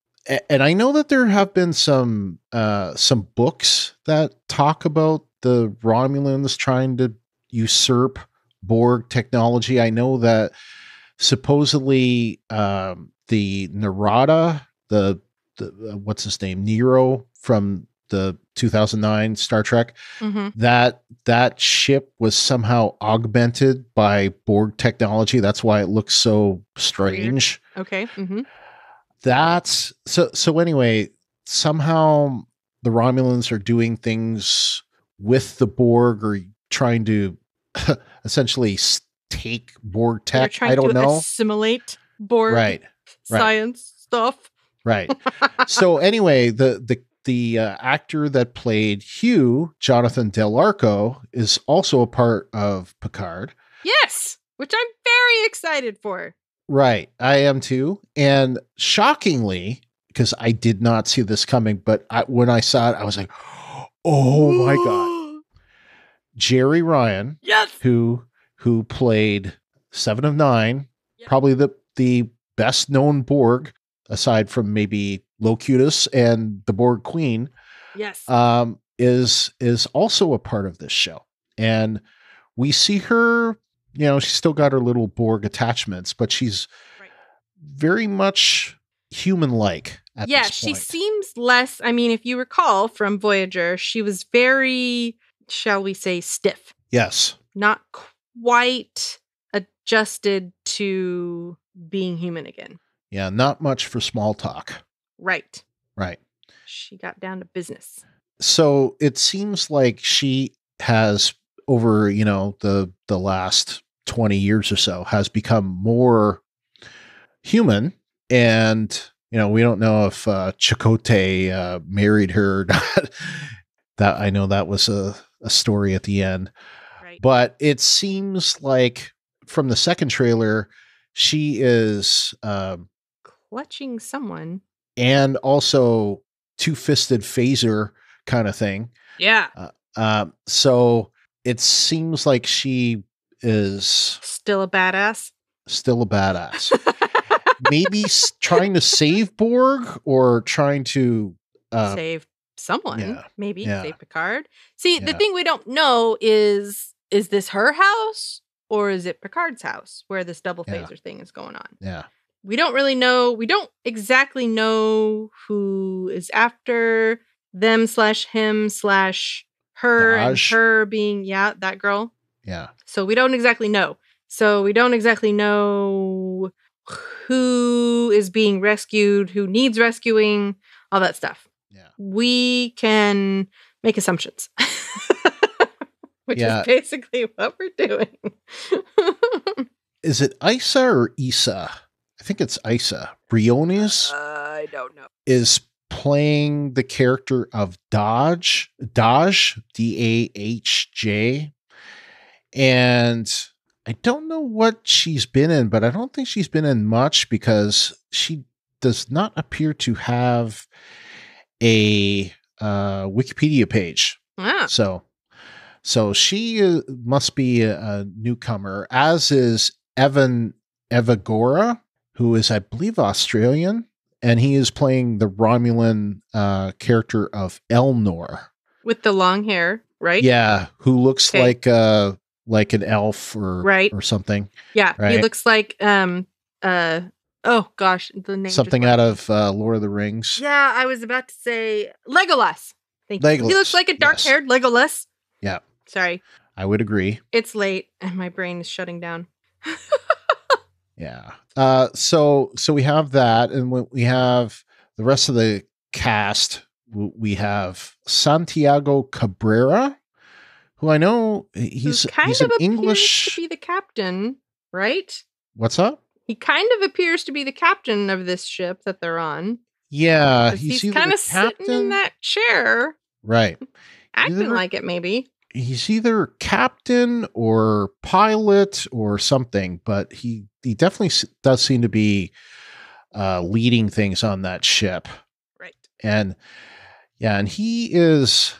and i know that there have been some uh some books that talk about the romulans trying to usurp borg technology i know that supposedly um the narada the, the uh, what's his name nero from the 2009 star trek hmm that that ship was somehow augmented by borg technology. That's why it looks so strange. Okay. hmm that's so so anyway somehow the romulans are doing things with the borg or trying to [laughs] essentially take borg They're tech. trying i don't to know. assimilate Borg right right. science stuff. right. [laughs] So anyway the the the uh, actor that played hugh jonathan del arco is also a part of picard Yes, which I'm very excited for. Right. I am too. And shockingly, because I did not see this coming, but I, when I saw it, I was like, [gasps] oh my God. [gasps] Jeri Ryan, Yes. who who played Seven of Nine, Yeah. probably the the best known Borg, aside from maybe Locutus and the Borg Queen, Yes. um, is is also a part of this show. And we see her, you know, she's still got her little Borg attachments, but she's Right. very much human like at yeah, she seems less. I mean, if you recall from Voyager, she was very, shall we say, stiff, yes. not quite adjusted to being human again. Yeah, not much for small talk. Right. Right. She got down to business. So it seems like she has over, you know, the the last 20 years or so has become more human and you know, we don't know if uh Chakotay uh married her or [laughs] not. that I know that was a a story at the end. Right. but it seems like from the second trailer she is um Clutching someone. And also two-fisted phaser kind of thing Yeah. um so it seems like she is Still a badass. still a badass [laughs] maybe s- trying to save borg or trying to uh save someone. yeah, Maybe yeah. save Picard. See, the thing we don't know is is this her house or is it Picard's house where this double Yeah. phaser thing is going on? yeah We don't really know. We don't exactly know who is after them slash him slash her and her being yeah that girl. yeah So we don't exactly know. So we don't exactly know who is being rescued, who needs rescuing, all that stuff. yeah We can make assumptions. [laughs] Which Yeah. is basically what we're doing. [laughs] is it isa or isa i think it's isa briones I don't know. is playing the character of Dahj, Dahj, D A H J. And I don't know what she's been in, but I don't think she's been in much because she does not appear to have a uh, Wikipedia page. Ah, So, so she uh, must be a, a newcomer, as is Evan Evagora, who is, I believe, Australian, and he is playing the Romulan uh, character of Elnor. with the long hair, right? Yeah, who looks Okay. like uh like an elf or Right. or something. Yeah. He looks like um uh Oh gosh, the name. Something out of uh, Lord of the Rings. Yeah, I was about to say Legolas. Thank you. He looks like a dark-haired Legolas. Yeah. Sorry, I would agree. it's late and my brain is shutting down. [laughs] Yeah. Uh, so so we have that, and we- we have the rest of the cast. We have Santiago Cabrera, who I know he's Who kind he's of an appears English. to be the captain, right? What's up? He kind of appears to be the captain of this ship that they're on. Yeah, he's, he's kind of sitting in that chair, right? [laughs] acting Either- like it. Maybe. He's either captain or pilot or something, but he he definitely does seem to be uh, leading things on that ship. Right. and yeah, and he is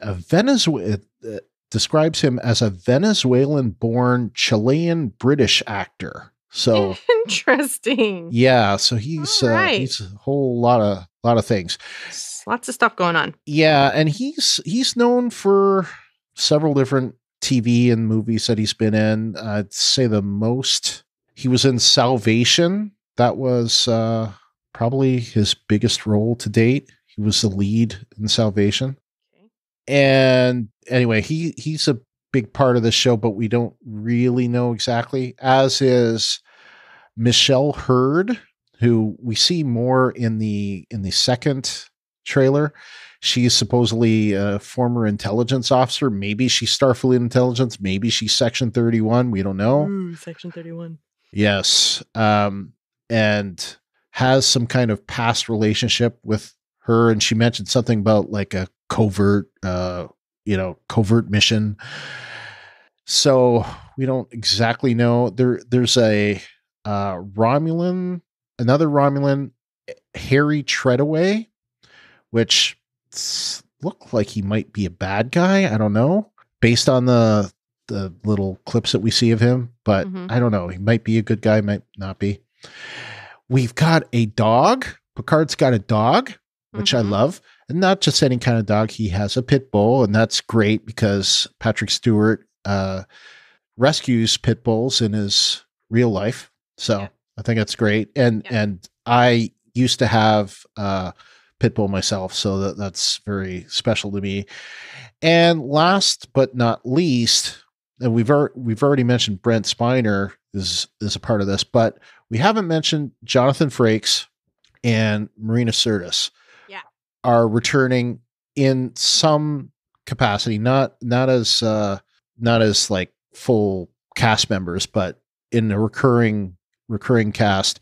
a Venezuela. Uh, describes him as a Venezuelan-born Chilean British actor. So [laughs] Interesting. yeah, so he's uh, Alright. he's a whole lot of lot of things. Lots of stuff going on. Yeah, and he's he's known for several different TV and movies that he's been in. I'd say the most he was in Salvation. That was uh, probably his biggest role to date. He was the lead in Salvation. Okay. And anyway, he he's a big part of the show, but we don't really know exactly. As is Michelle Hurd, who we see more in the in the second trailer. She's supposedly a former intelligence officer. Maybe she's Starfleet intelligence. Maybe she's Section 31. We don't know. Ooh, section 31. Yes. Um, and has some kind of past relationship with her. And she mentioned something about like a covert, uh, you know, covert mission. So we don't exactly know. There, there's a uh, Romulan, another Romulan, Harry Treadaway, which looked like he might be a bad guy. I don't know, based on the the little clips that we see of him, but Mhm. I don't know. He might be a good guy, might not be. We've got a dog. Picard's got a dog, which I Mhm. love, and not just any kind of dog. He has a pit bull, and that's great because Patrick Stewart uh, rescues pit bulls in his real life. So Yeah. I think that's great. And Yeah. and I used to have uh, pit bull myself, so that that's very special to me. And last but not least, and we've ar- we've already mentioned Brent Spiner is is a part of this, but we haven't mentioned Jonathan Frakes and Marina Sirtis. Yeah. are returning in some capacity, not not as uh, not as like full cast members, but in a recurring recurring cast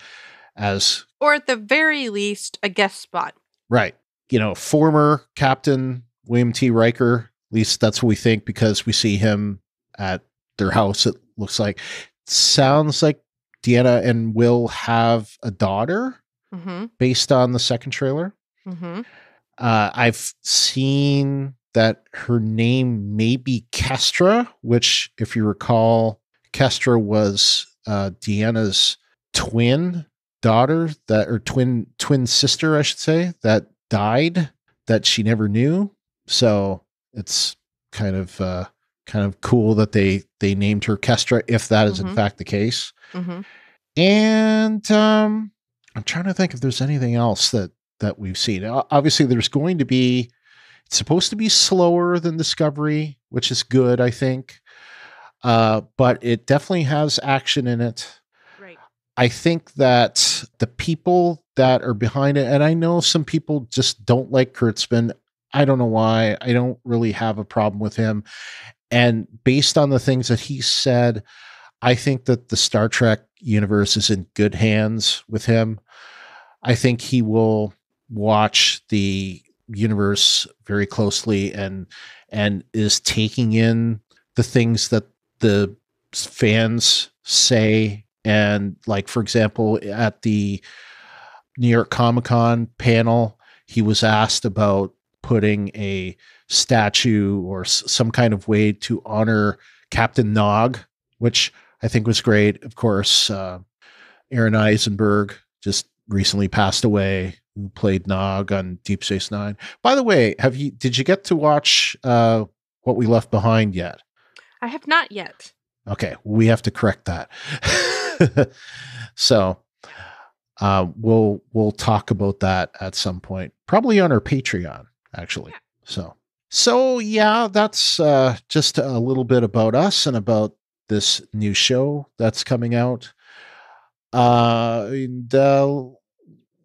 as Or at the very least, a guest spot. Right. You know, former Captain William T. Riker, at least that's what we think because we see him at their house, it looks like. Sounds like Deanna and Will have a daughter Mm-hmm. based on the second trailer. Mm-hmm. Uh, I've seen that her name may be Kestra, which, if you recall, Kestra was uh, Deanna's twin daughter that or twin twin sister, I should say, that died that she never knew. So it's kind of uh, kind of cool that they they named her Kestra, if that is in Mhm. fact the case. Mm-hmm. And um, I'm trying to think if there's anything else that that we've seen. Obviously, there's going to be. It's supposed to be slower than Discovery, which is good, I think. Uh, but it definitely has action in it. I think that the people that are behind it, and I know some people just don't like Kurtzman. I don't know why. I don't really have a problem with him. And based on the things that he said, I think that the Star Trek universe is in good hands with him. I think he will watch the universe very closely and and is taking in the things that the fans say and like for example at the New York Comic Con panel he was asked about putting a statue or s- some kind of way to honor Captain Nog which I think was great. Of course uh, Aron Eisenberg just recently passed away who played Nog on Deep Space 9 by the way have you did you get to watch uh, what we left behind yet? I have not yet. Okay, we have to correct that. [laughs] so, uh, we'll we'll talk about that at some point, probably on our Patreon, actually. Yeah. So so yeah, that's uh, just a little bit about us and about this new show that's coming out. Uh, and uh,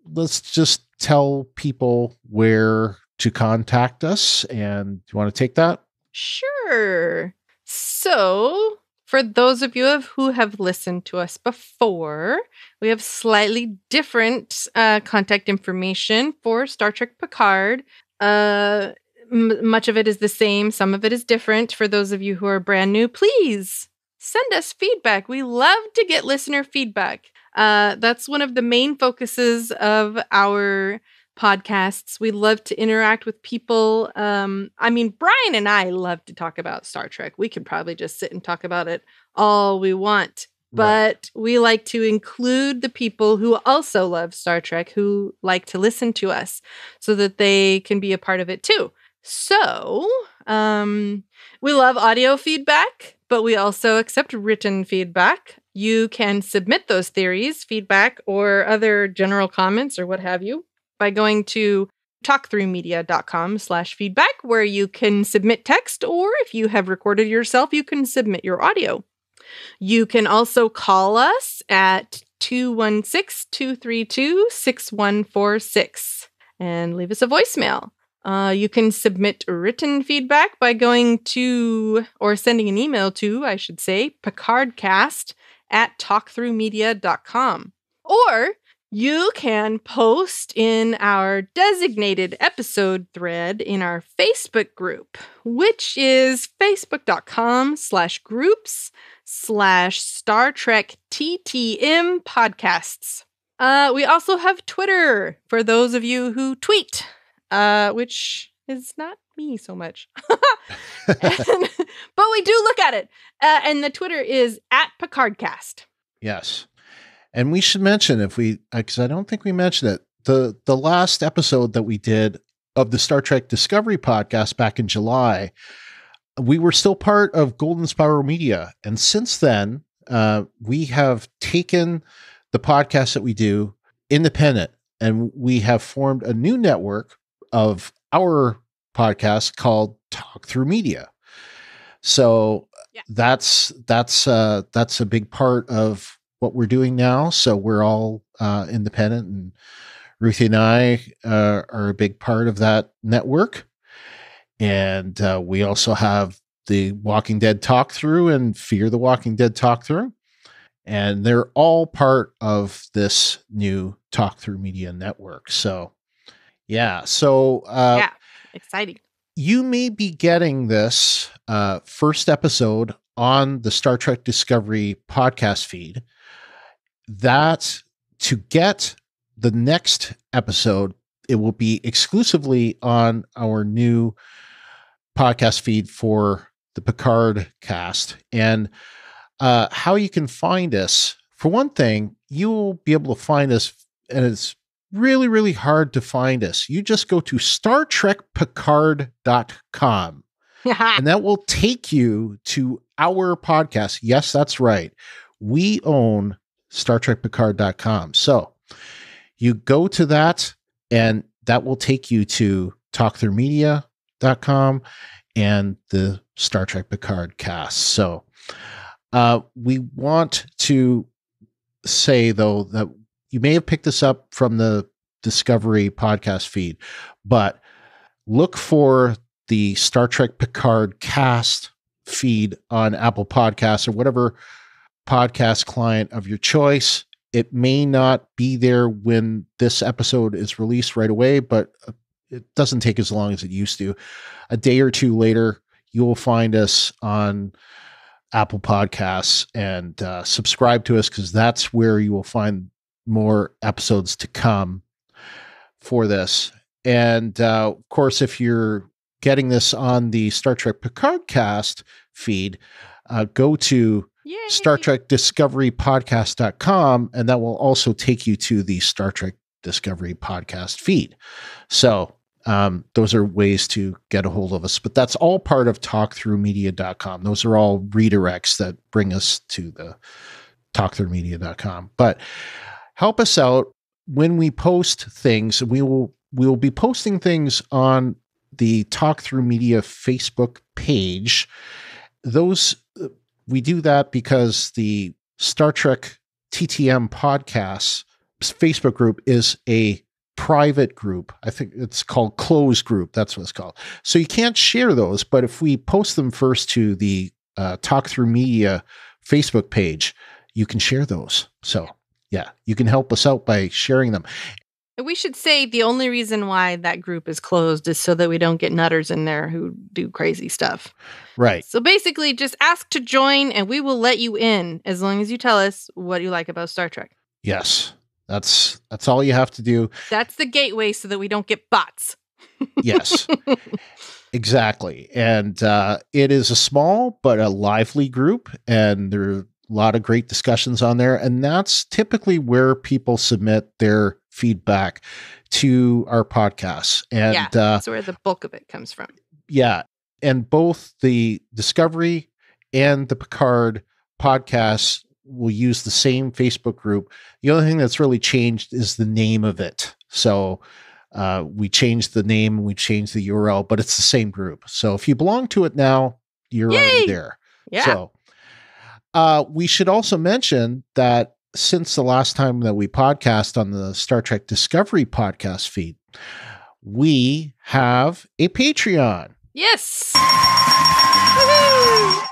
let's just tell people where to contact us. And you want to take that? Sure. So, for those of you of who have listened to us before, we have slightly different uh, contact information for Star Trek Picard. Uh, m- much of it is the same, some of it is different. For those of you who are brand new, please send us feedback. We love to get listener feedback. Uh, that's one of the main focuses of our podcasts. We love to interact with people. Um, I mean, Brian and I love to talk about Star Trek. We could probably just sit and talk about it all we want. But we like to include the people who also love Star Trek, who like to listen to us, so that they can be a part of it too. So, um, we love audio feedback, but we also accept written feedback. You can submit those theories, feedback, or other general comments or what have you by going to talkthroughmedia.com slash feedback where you can submit text or if you have recorded yourself you can submit your audio. You can also call us at 216-232-6146 and leave us a voicemail. Uh, you can submit written feedback by going to or sending an email to i should say picardcast at talkthroughmedia.com or you can post in our designated episode thread in our Facebook group, which is facebook.com slash groups slash Star Trek TTM podcasts. Uh, we also have Twitter for those of you who tweet, uh, which is not me so much. And- [laughs] [laughs] but we do look at it. Uh, and the Twitter is at Picardcast. Yes. And we should mention if we because I don't think we mentioned it. The the last episode that we did of the Star Trek Discovery podcast back in July, we were still part of Golden Spiral Media. And since then, uh, we have taken the podcast that we do independent and we have formed a new network of our podcast called Talk Through Media. So Yeah. that's that's uh, that's a big part of what we're doing now. So we're all uh, independent, and Ruthie and I uh, are a big part of that network. And uh, we also have the Walking Dead talk through and Fear the Walking Dead talk through. And they're all part of this new talk through media network. So, yeah. So, uh, yeah, exciting. you may be getting this uh, first episode on the Star Trek Discovery podcast feed. That to get the next episode, it will be exclusively on our new podcast feed for the Picard cast. And uh, how you can find us, for one thing, you will be able to find us, and it's really, really hard to find us. You just go to Star Trek StarTrekPicard.com [laughs] and that will take you to our podcast. Yes, that's right. We own StarTrekPicard.com. So you go to that, and that will take you to TalkThroughMedia.com and the Star Trek Picard cast. So uh, we want to say, though, that you may have picked this up from the Discovery podcast feed, but look for the Star Trek Picard cast feed on Apple Podcasts or whatever podcast client of your choice. It may not be there when this episode is released right away, but uh, it doesn't take as long as it used to. A day or two later, you will find us on Apple Podcasts and uh, subscribe to us because that's where you will find more episodes to come for this. And uh, of course, if you're getting this on the Star Trek Picard cast feed, uh, go to Yay. Star Trek Discovery Podcast.com, and that will also take you to the Star Trek Discovery Podcast feed. So, um, those are ways to get a hold of us, but that's all part of talkthroughmedia.com. Those are all redirects that bring us to the talkthroughmedia.com. But help us out when we post things, we will we will be posting things on the Talk Through Media Facebook page. Those we do that because the Star Trek TTM podcast Facebook group is a private group. I think it's called closed group. That's what it's called. So you can't share those, but if we post them first to the uh, Talk Through Media Facebook page, you can share those. So yeah, you can help us out by sharing them. We should say the only reason why that group is closed is so that we don't get nutters in there who do crazy stuff. Right. So basically, just ask to join and we will let you in as long as you tell us what you like about Star Trek. Yes. That's that's all you have to do. That's the gateway so that we don't get bots. Yes. [laughs] exactly. And uh, it is a small but a lively group and there are a lot of great discussions on there and that's typically where people submit their feedback to our podcasts. And yeah, uh, that's where the bulk of it comes from. yeah, and both the Discovery and the Picard podcasts will use the same Facebook group. The only thing that's really changed is the name of it. So uh, we changed the name, we changed the URL, but it's the same group. So if you belong to it now, you're Yay! already there. Yeah. So uh, we should also mention that since the last time that we podcast on the Star Trek Discovery podcast feed, we have a Patreon. yes. Woohoo!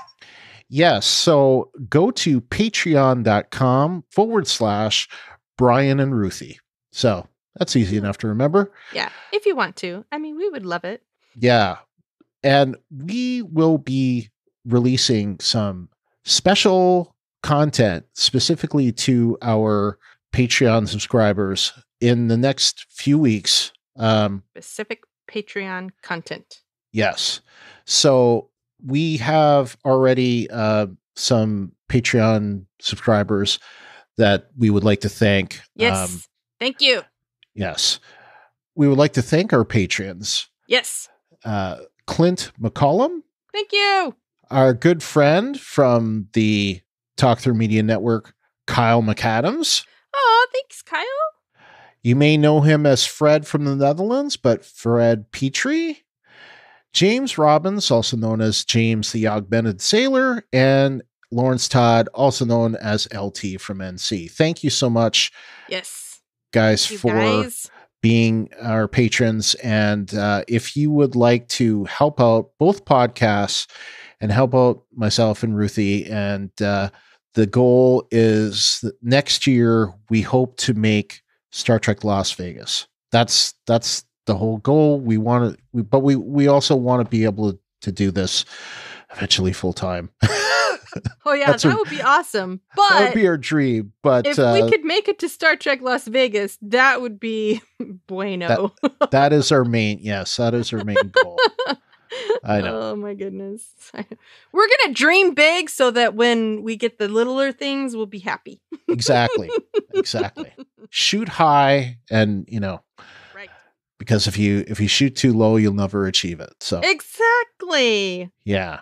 Yes. So go to patreon.com forward slash Brian and Ruthie. So that's easy enough to remember. Yeah, if you want to. I mean, we would love it. Yeah. And we will be releasing some special content specifically to our Patreon subscribers in the next few weeks. Um, Specific Patreon content. Yes. So we have already uh, some Patreon subscribers that we would like to thank. Yes. Um, Thank you. yes. We would like to thank our patrons Yes. uh, Clint McCollum, Thank you. our good friend from the Talk Through Media Network, Kyle McAdams. Oh, thanks, Kyle. You may know him as Fred from the Netherlands, but Fred Petrie, James Robbins, also known as James the Augmented Sailor, and Lawrence Todd, also known as LT from NC. Thank you so much, Yes. guys, for guys. being our patrons. And uh, if you would like to help out both podcasts and help out myself and Ruthie, and uh, the goal is that next year we hope to make Star Trek Las Vegas. That's that's the whole goal. We want to, but we we also want to be able to, do this eventually full time. [laughs] Oh yeah, [laughs] that would be awesome. But that would be our dream. But if uh, we could make it to Star Trek Las Vegas, that would be [laughs] bueno. that is our main. Yes, that is our main goal. I [laughs] know. Oh my goodness. [laughs] We're gonna dream big so that when we get the littler things, we'll be happy. exactly exactly shoot high and you know Right. because if you if you shoot too low you'll never achieve it so Exactly. yeah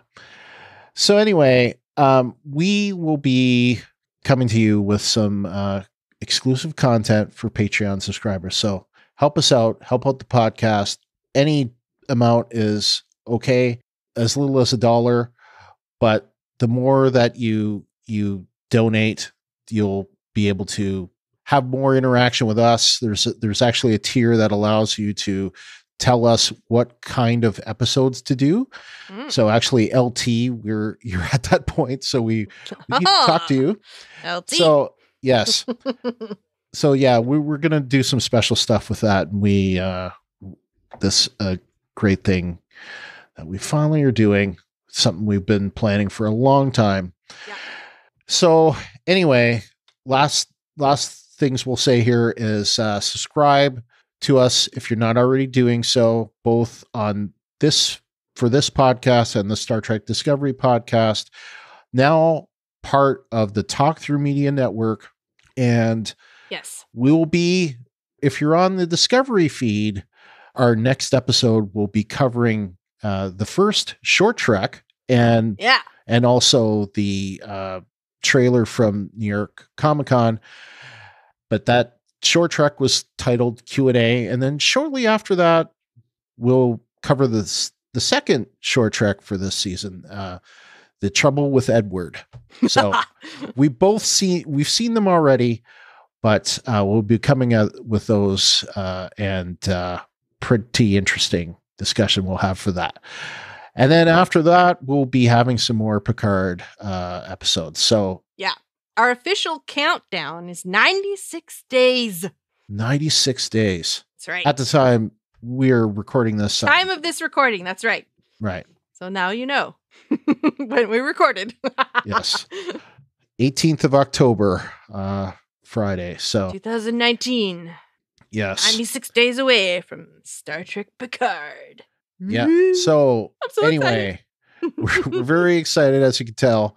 so anyway um we will be coming to you with some uh exclusive content for patreon subscribers so help us out help out the podcast any amount is okay as little as a dollar but the more that you you donate you'll be able to have more interaction with us there's a, there's actually a tier that allows you to tell us what kind of episodes to do Mm. so actually lt we're [laughs] you're at that point so we, we need to talk to [laughs] you LT. so yes [laughs] so yeah we, we're gonna do some special stuff with that and we uh this uh great thing we finally are doing something we've been planning for a long time Yeah. so anyway last last things we'll say here is uh subscribe to us if you're not already doing so both on this for this podcast and the star trek discovery podcast now part of the talk through media network and yes. we will be if you're on the discovery feed our next episode will be covering uh, the first short trek and Yeah. and also the uh, trailer from new york comic-con but that short trek was titled Q&A and then shortly after that we'll cover the the second short trek for this season, uh The Trouble with Edward. So [laughs] we both see we've seen them already, but uh, we'll be coming out with those uh, and uh, pretty interesting discussion we'll have for that. And then after that, we'll be having some more Picard uh, episodes. So yeah, Our official countdown is 96 days. 96 days. That's right. At the time we're recording this. uh, Time of this recording. That's right. right. So now you know [laughs] when we recorded. [laughs] Yes. 18th of October, uh, Friday. So 2019. Yes. 96 days away from Star Trek Picard. Yeah. So so anyway, [laughs] we're, we're very excited, as you can tell.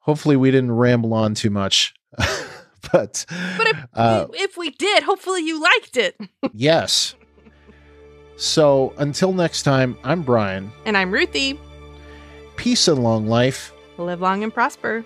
Hopefully, we didn't ramble on too much, [laughs] but But if, uh, if we did, hopefully you liked it. yes. So until next time, I'm Brian. And I'm Ruthie. Peace and long life. Live long and prosper.